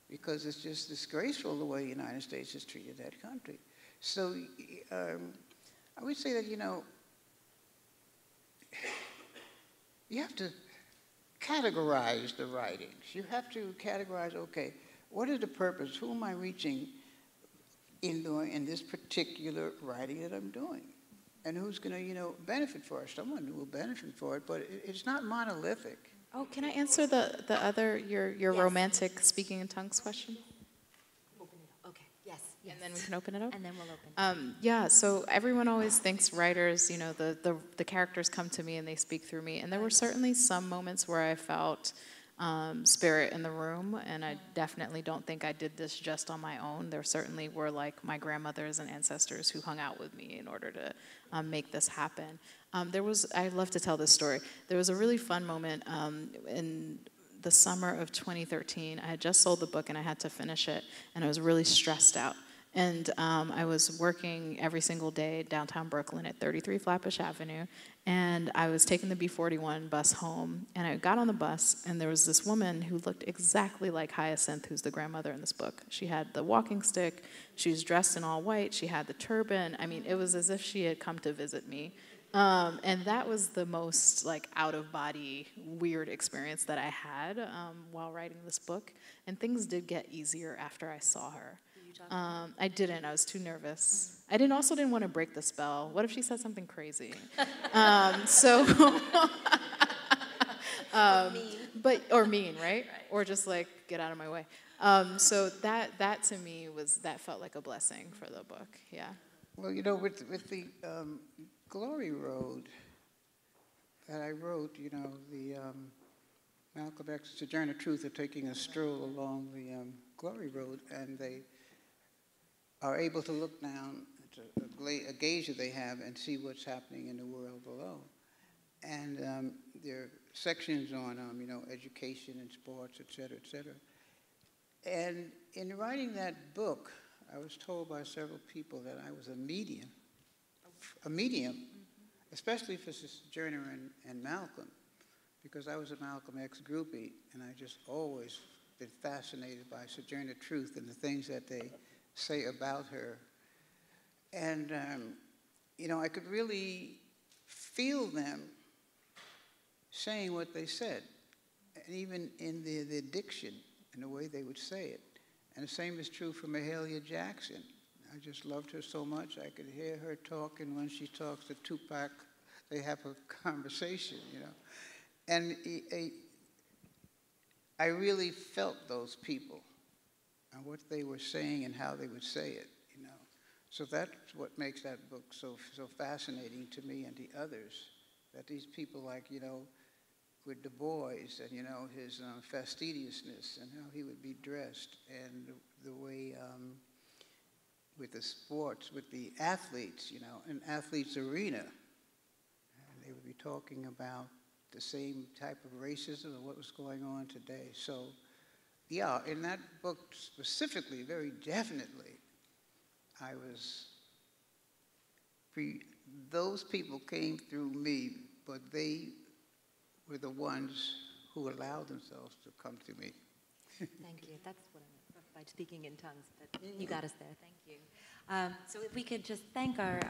because it's just disgraceful the way the United States has treated that country. So um, I would say that, you know, you have to categorize the writings. You have to categorize, okay, what is the purpose? Who am I reaching in doing in this particular writing that I'm doing? And who's going to, you know, benefit for it? Someone who will benefit for it, but it, it's not monolithic. Oh, can I answer the, the other, your, your Yes. romantic speaking in tongues question? Okay, yes, yes. And then we can open it up? And then we'll open. Um, yeah, so everyone always thinks writers, you know, the, the, the characters come to me and they speak through me. And there were certainly some moments where I felt um, spirit in the room, and I definitely don't think I did this just on my own. There certainly were like my grandmothers and ancestors who hung out with me in order to um, make this happen. Um, there was, I love to tell this story. There was a really fun moment um, in the summer of 2013. I had just sold the book and I had to finish it, and I was really stressed out. And um, I was working every single day downtown Brooklyn at 33 Flatbush Avenue, and I was taking the B41 bus home. And I got on the bus, and there was this woman who looked exactly like Hyacinth, who's the grandmother in this book. She had the walking stick, she was dressed in all white, she had the turban. I mean, it was as if she had come to visit me. Um, and that was the most like out of body weird experience that I had um, while writing this book. And things did get easier after I saw her. Um, I didn't. I was too nervous. I didn't. Also, didn't want to break the spell. What if she said something crazy? um, so, um, but or mean, right? right? Or just like get out of my way. Um, so that that to me was that felt like a blessing for the book. Yeah. Well, you know, with with the um, Glory Road that I wrote, you know, the um, Malcolm X Sojourner Truth are taking a stroll along the um, Glory Road, and they are able to look down at a, a gauge that they have and see what's happening in the world below. And um, there are sections on, um, you know, education and sports, et cetera, et cetera. And in writing that book, I was told by several people that I was a medium, a medium, mm-hmm. especially for Sojourner and, and Malcolm, because I was a Malcolm X groupie, and I just always been fascinated by Sojourner Truth and the things that they say about her. And, um, you know, I could really feel them saying what they said, and even in the, the diction and the way they would say it. And the same is true for Mahalia Jackson. I just loved her so much. I could hear her talk, and when she talks to Tupac, they have a conversation, you know. And I really felt those people and what they were saying and how they would say it, you know. So that's what makes that book so so fascinating to me and the others. That these people like you know, with Du Bois and you know his um, fastidiousness and how he would be dressed and the, the way um, with the sports, with the athletes, you know, an athlete's arena, and they would be talking about the same type of racism and what was going on today. So yeah, in that book specifically, very definitely, I was, pre, those people came through me, but they were the ones who allowed themselves to come to me. Thank you. That's what I meant by speaking in tongues, but you got us there. Thank you. Um, so if we could just thank our, our, our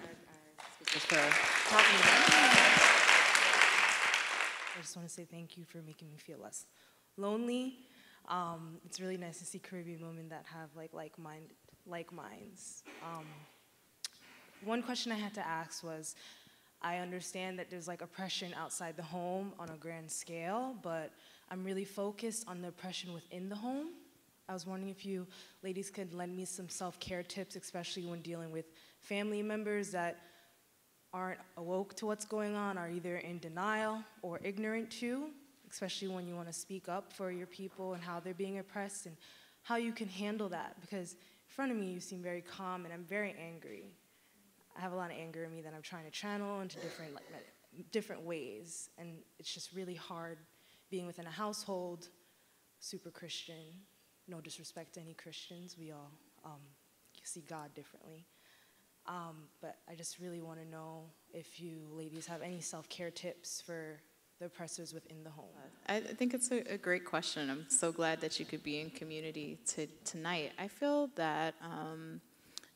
speakers for talking about I just want to say thank you for making me feel less lonely um, it's really nice to see Caribbean women that have like like mind like minds. Um, one question I had to ask was, I understand that there's like oppression outside the home on a grand scale, but I'm really focused on the oppression within the home. I was wondering if you ladies could lend me some self-care tips, especially when dealing with family members that aren't awoke to what's going on, are either in denial or ignorant to, especially when you want to speak up for your people and how they're being oppressed and how you can handle that. Because in front of me, you seem very calm, and I'm very angry. I have a lot of anger in me that I'm trying to channel into different, like, different ways. And it's just really hard being within a household, super Christian. No disrespect to any Christians. We all um, see God differently. Um, but I just really want to know if you ladies have any self care tips for the oppressors within the home? I think it's a, a, great question. I'm so glad that you could be in community to, tonight. I feel that, um,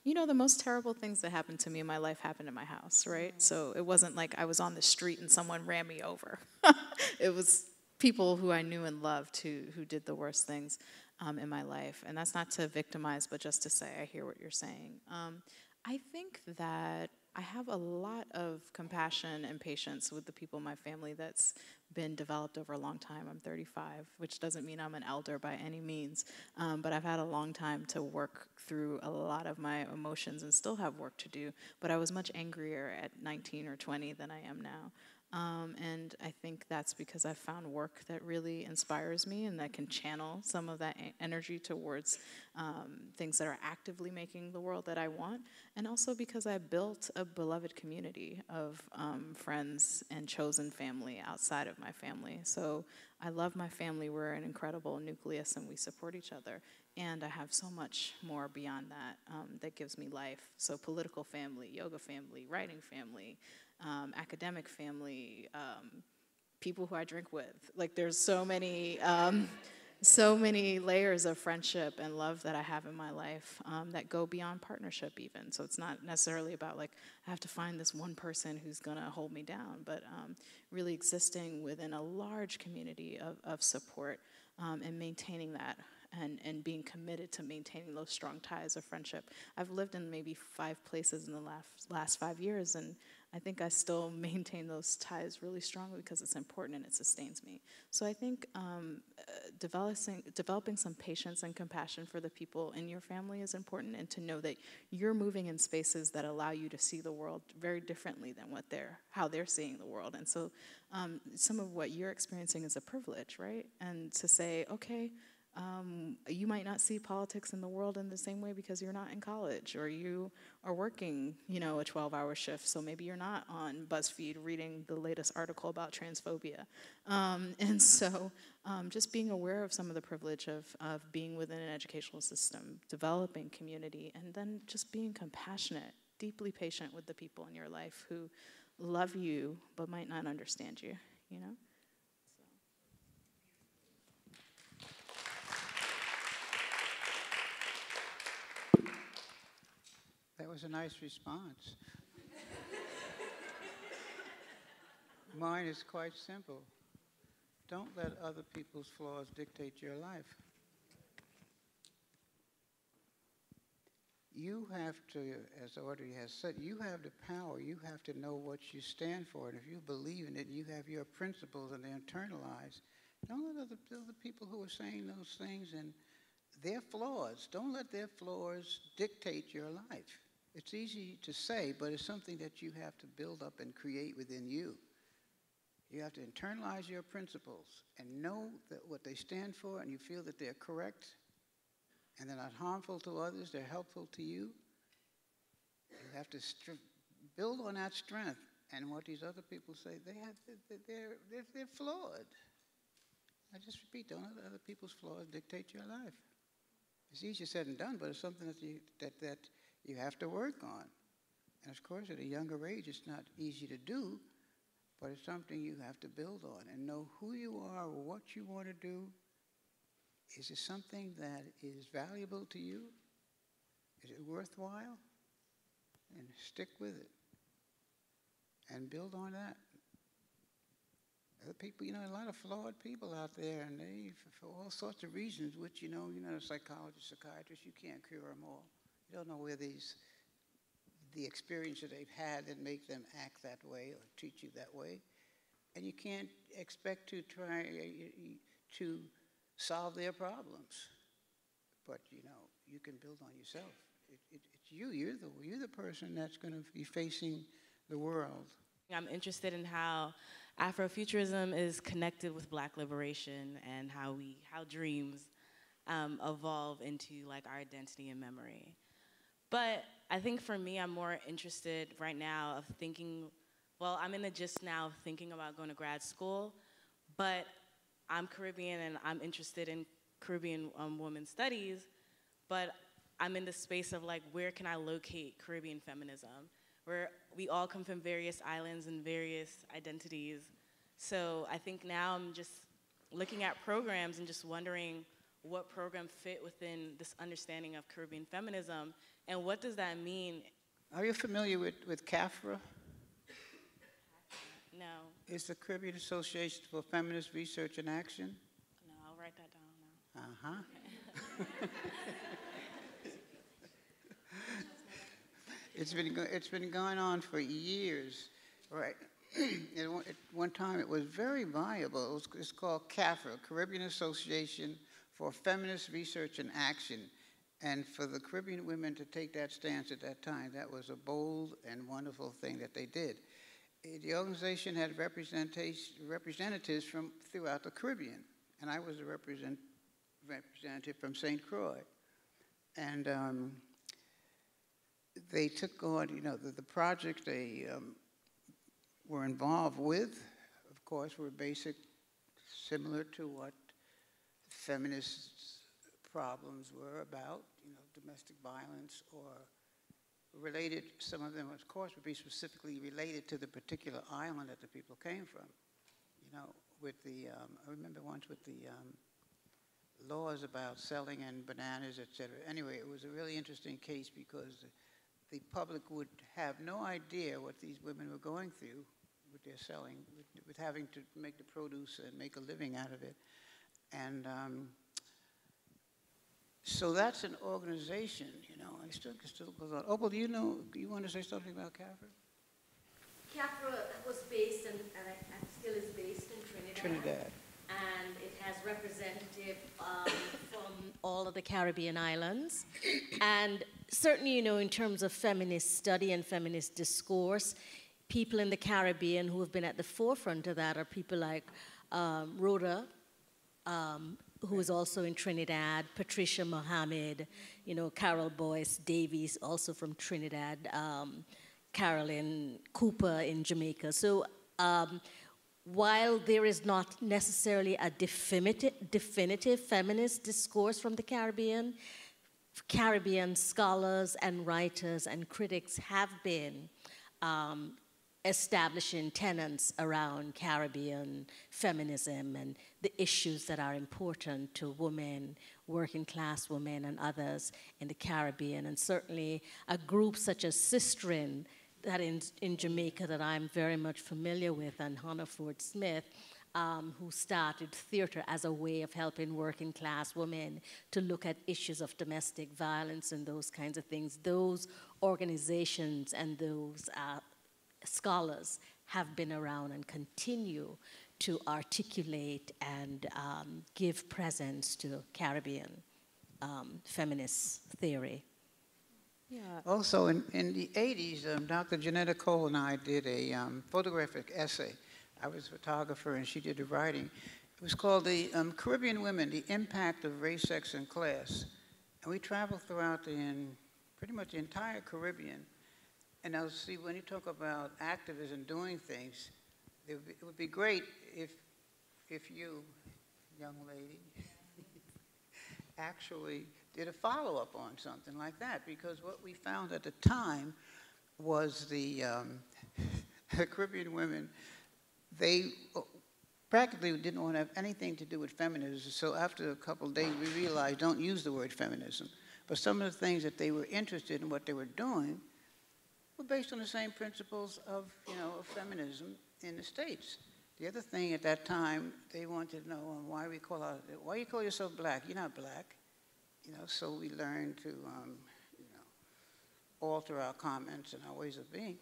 you know, the most terrible things that happened to me in my life happened in my house, right? Mm-hmm. So it wasn't like I was on the street and someone ran me over. it was people who I knew and loved who, who did the worst things um, in my life. And that's not to victimize, but just to say, I hear what you're saying. Um, I think that I have a lot of compassion and patience with the people in my family that's been developed over a long time. I'm 35, which doesn't mean I'm an elder by any means, um, but I've had a long time to work through a lot of my emotions and still have work to do. But I was much angrier at 19 or 20 than I am now. Um, and I think that's because I've found work that really inspires me and that can channel some of that energy towards um, things that are actively making the world that I want. And also because I built a beloved community of um, friends and chosen family outside of my family. So I love my family. We're an incredible nucleus and we support each other. And I have so much more beyond that um, that gives me life. So, political family, yoga family, writing family, um, academic family, um, people who I drink with. Like, there's so many. Um, so many layers of friendship and love that I have in my life um, that go beyond partnership, even. So it's not necessarily about like, I have to find this one person who's gonna hold me down, but um, really existing within a large community of, of support um, and maintaining that and, and being committed to maintaining those strong ties of friendship. I've lived in maybe five places in the last, last five years, and I think I still maintain those ties really strongly because it's important and it sustains me. So I think um, uh, developing, developing some patience and compassion for the people in your family is important, and to know that you're moving in spaces that allow you to see the world very differently than what they're, how they're seeing the world. And so um, some of what you're experiencing is a privilege, right? And to say, okay, um, you might not see politics in the world in the same way because you're not in college or you are working, you know, a 12-hour shift. So maybe you're not on BuzzFeed reading the latest article about transphobia. Um, and so um, just being aware of some of the privilege of, of being within an educational system, developing community, and then just being compassionate, deeply patient with the people in your life who love you but might not understand you, you know? That was a nice response. Mine is quite simple. Don't let other people's flaws dictate your life. You have to, as Audre has said, you have the power. You have to know what you stand for. And if you believe in it, you have your principles and they're internalized. Don't let other, other people who are saying those things and their flaws, don't let their flaws dictate your life. It's easy to say, but it's something that you have to build up and create within you. You have to internalize your principles and know that what they stand for and you feel that they're correct and they're not harmful to others, they're helpful to you. You have to build on that strength. And what these other people say, they have, they're, they're, they're flawed. I just repeat, don't let other people's flaws dictate your life. It's easier said than done, but it's something that, you, that, that you have to work on. And of course, at a younger age, it's not easy to do, but it's something you have to build on and know who you are, what you want to do. Is it something that is valuable to you? Is it worthwhile? And stick with it and build on that. Other people, you know, a lot of flawed people out there, and they, for all sorts of reasons, which, you know, you're not a psychologist, psychiatrist, you can't cure them all. You don't know where these, the experience that they've had that make them act that way or treat you that way. And you can't expect to try uh, to solve their problems. But, you know, you can build on yourself. It, it, it's you. You're the, you're the person that's going to be facing the world. I'm interested in how Afrofuturism is connected with Black liberation and how we, how dreams um, evolve into like our identity and memory. But I think for me, I'm more interested right now of thinking, well, I'm in the just now thinking about going to grad school, but I'm Caribbean and I'm interested in Caribbean um, women's studies, but I'm in the space of like, where can I locate Caribbean feminism? Where we all come from various islands and various identities. So I think now I'm just looking at programs and just wondering what program fit within this understanding of Caribbean feminism and what does that mean? Are you familiar with, with CAFRA? No. It's the Caribbean Association for Feminist Research and Action. No, I'll write that down now. Uh-huh. it's been it's been going on for years, right? at, one, at one time, it was very viable. It was, it's called CAFRA, Caribbean Association for Feminist Research and Action. And for the Caribbean women to take that stance at that time, that was a bold and wonderful thing that they did. eh, the organization had representatives from throughout the Caribbean, and I was a represent, representative from St. Croix. And um, they took on, you know, the, the projects they um, were involved with, of course, were basic, similar to what feminist problems were about, you know, domestic violence or related, some of them, of course, would be specifically related to the particular island that the people came from. You know, with the, um, I remember once with the um, laws about selling and bananas, et cetera. Anyway, it was a really interesting case because the, public would have no idea what these women were going through with their selling, with, with having to make the produce and make a living out of it. And um, so that's an organization, you know, I still, it still goes on. Opal, do you know, do you want to say something about CAFRA? CAFRA was based and, and and still is based in Trinidad. Trinidad. And it has representative um, from all of the Caribbean islands. And certainly, you know, in terms of feminist study and feminist discourse, people in the Caribbean who have been at the forefront of that are people like um, Rhoda, um, who is also in Trinidad, Patricia Mohammed, you know, Carol Boyce Davies, also from Trinidad, um, Carolyn Cooper in Jamaica. So um, while there is not necessarily a definitive, definitive feminist discourse from the Caribbean, Caribbean scholars and writers and critics have been um, establishing tenets around Caribbean feminism and the issues that are important to women, working class women, and others in the Caribbean. And certainly a group such as Sistren, that in, in Jamaica that I'm very much familiar with, and Honor Ford Smith, um, who started theater as a way of helping working class women to look at issues of domestic violence and those kinds of things. Those organizations and those uh, scholars have been around and continue to articulate and um, give presence to Caribbean um, feminist theory. Yeah. Also, in, in the 80s, um, Dr. Johnnetta Cole and I did a um, photographic essay. I was a photographer and she did the writing. It was called The um, Caribbean Women, The Impact of Race, Sex, and Class. And we traveled throughout the, in, pretty much the entire Caribbean. And now, see, when you talk about activism doing things, it would be, it would be great if, if you, young lady, actually did a follow-up on something like that because what we found at the time was the, um, the Caribbean women, they practically didn't want to have anything to do with feminism. So after a couple days, we realized don't use the word feminism. But some of the things that they were interested in, what they were doing, were based on the same principles of, you know, of feminism in the States. The other thing at that time, they wanted to know why we call our, why you call yourself black? You're not black. You know, so we learned to, um, you know, alter our comments and our ways of being.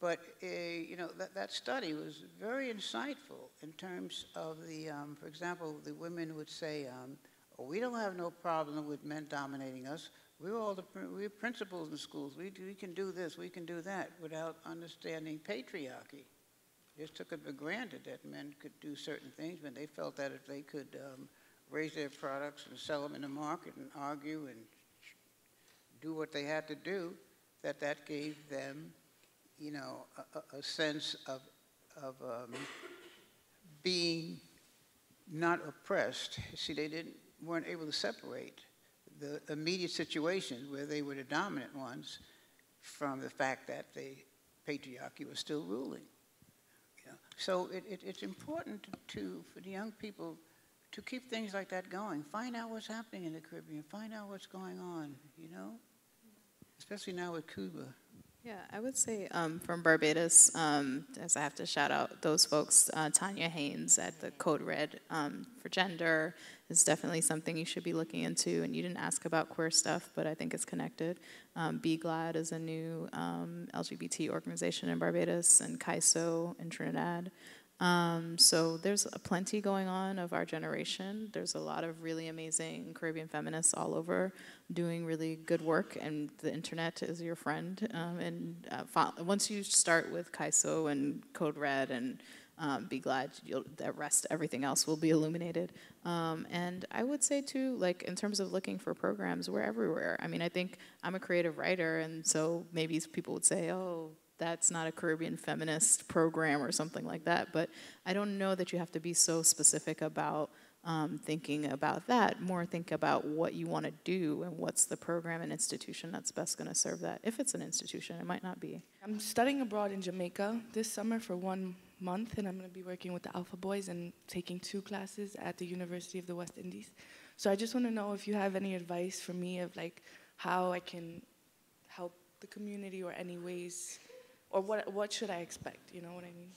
But, uh, you know, that, that study was very insightful in terms of the, um, for example, the women would say, um, oh, we don't have no problem with men dominating us. We're all the, we're principals in schools. We, we can do this, we can do that without understanding patriarchy. Just took it for granted that men could do certain things when they felt that if they could um, raise their products and sell them in the market and argue and do what they had to do, that that gave them, you know, a, a sense of, of um, being not oppressed. See, they didn't, weren't able to separate the immediate situations where they were the dominant ones from the fact that the patriarchy was still ruling. You know? So it, it, it's important to, for the young people to keep things like that going. Find out what's happening in the Caribbean. Find out what's going on, you know? Especially now with Cuba. Yeah, I would say um, from Barbados, um, as I have to shout out those folks, uh, Tonya Haynes at the Code Red um, for Gender is definitely something you should be looking into. And you didn't ask about queer stuff, but I think it's connected. Um, B-GLAD is a new um, LGBT organization in Barbados, and CAISO in Trinidad. Um, so there's a plenty going on of our generation. There's a lot of really amazing Caribbean feminists all over doing really good work, and the internet is your friend. Um, and uh, once you start with CAISO and Code Red and um, B-GLAD the rest, everything else will be illuminated. Um, and I would say too, like in terms of looking for programs, we're everywhere. I mean, I think I'm a creative writer, and so maybe people would say, oh, that's not a Caribbean feminist program or something like that. But I don't know that you have to be so specific about um, thinking about that. More think about what you want to do and what's the program and institution that's best going to serve that. If it's an institution, it might not be. I'm studying abroad in Jamaica this summer for one month, and I'm going to be working with the Alpha Boys and taking two classes at the University of the West Indies. So I just want to know if you have any advice for me of like how I can help the community or any ways, or what what should I expect? You know what I mean?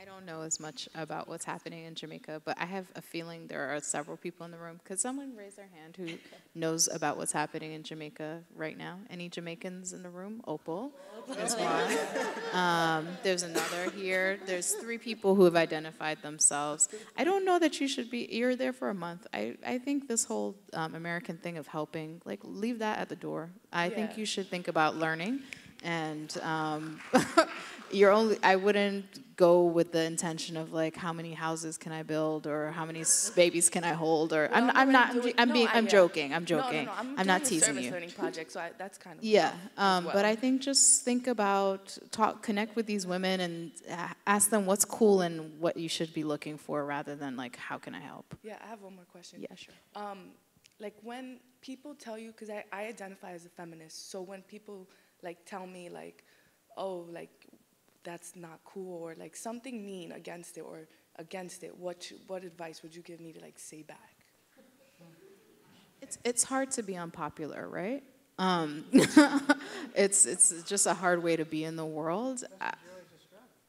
I don't know as much about what's happening in Jamaica, but I have a feeling there are several people in the room. Could someone raise their hand who knows about what's happening in Jamaica right now? Any Jamaicans in the room? Opal is one. Um, there's another here. There's three people who have identified themselves. I don't know that you should be, you're there for a month. I, I think this whole um, American thing of helping, like, leave that at the door. I think you should think about learning and um, you're only i wouldn't go with the intention of like how many houses can i build or how many babies can i hold or i'm, I'm not i'm, no, being i'm joking i'm No, no, joking. No, I'm, i'm not teasing service you. learning project, so I, that's kind of yeah um, but i think just think about talk connect with these women and ask them what's cool and what you should be looking for rather than like how can i help? Yeah, I have one more question. yeah sure. Um, like when people tell you, because I, I identify as a feminist, so when people like tell me like, oh, like that's not cool or like something mean against it or against it, what sh- what advice would you give me to like say back? It's it's hard to be unpopular, right? Um, it's it's just a hard way to be in the world. Uh,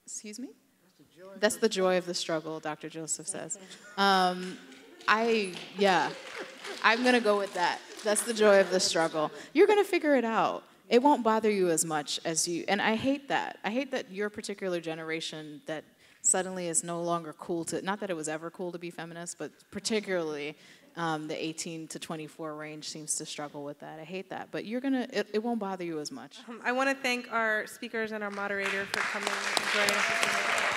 excuse me. That's the joy of the struggle, Dr. Joseph says. Um, I yeah, I'm gonna go with that. That's the joy of the struggle. You're gonna figure it out. It won't bother you as much as you. And I hate that. I hate that your particular generation that suddenly is no longer cool to. Not that it was ever cool to be feminist, but particularly um, the 18 to 24 range seems to struggle with that. I hate that. But you're gonna. It, it won't bother you as much. Um, I want to thank our speakers and our moderator for coming and joining us.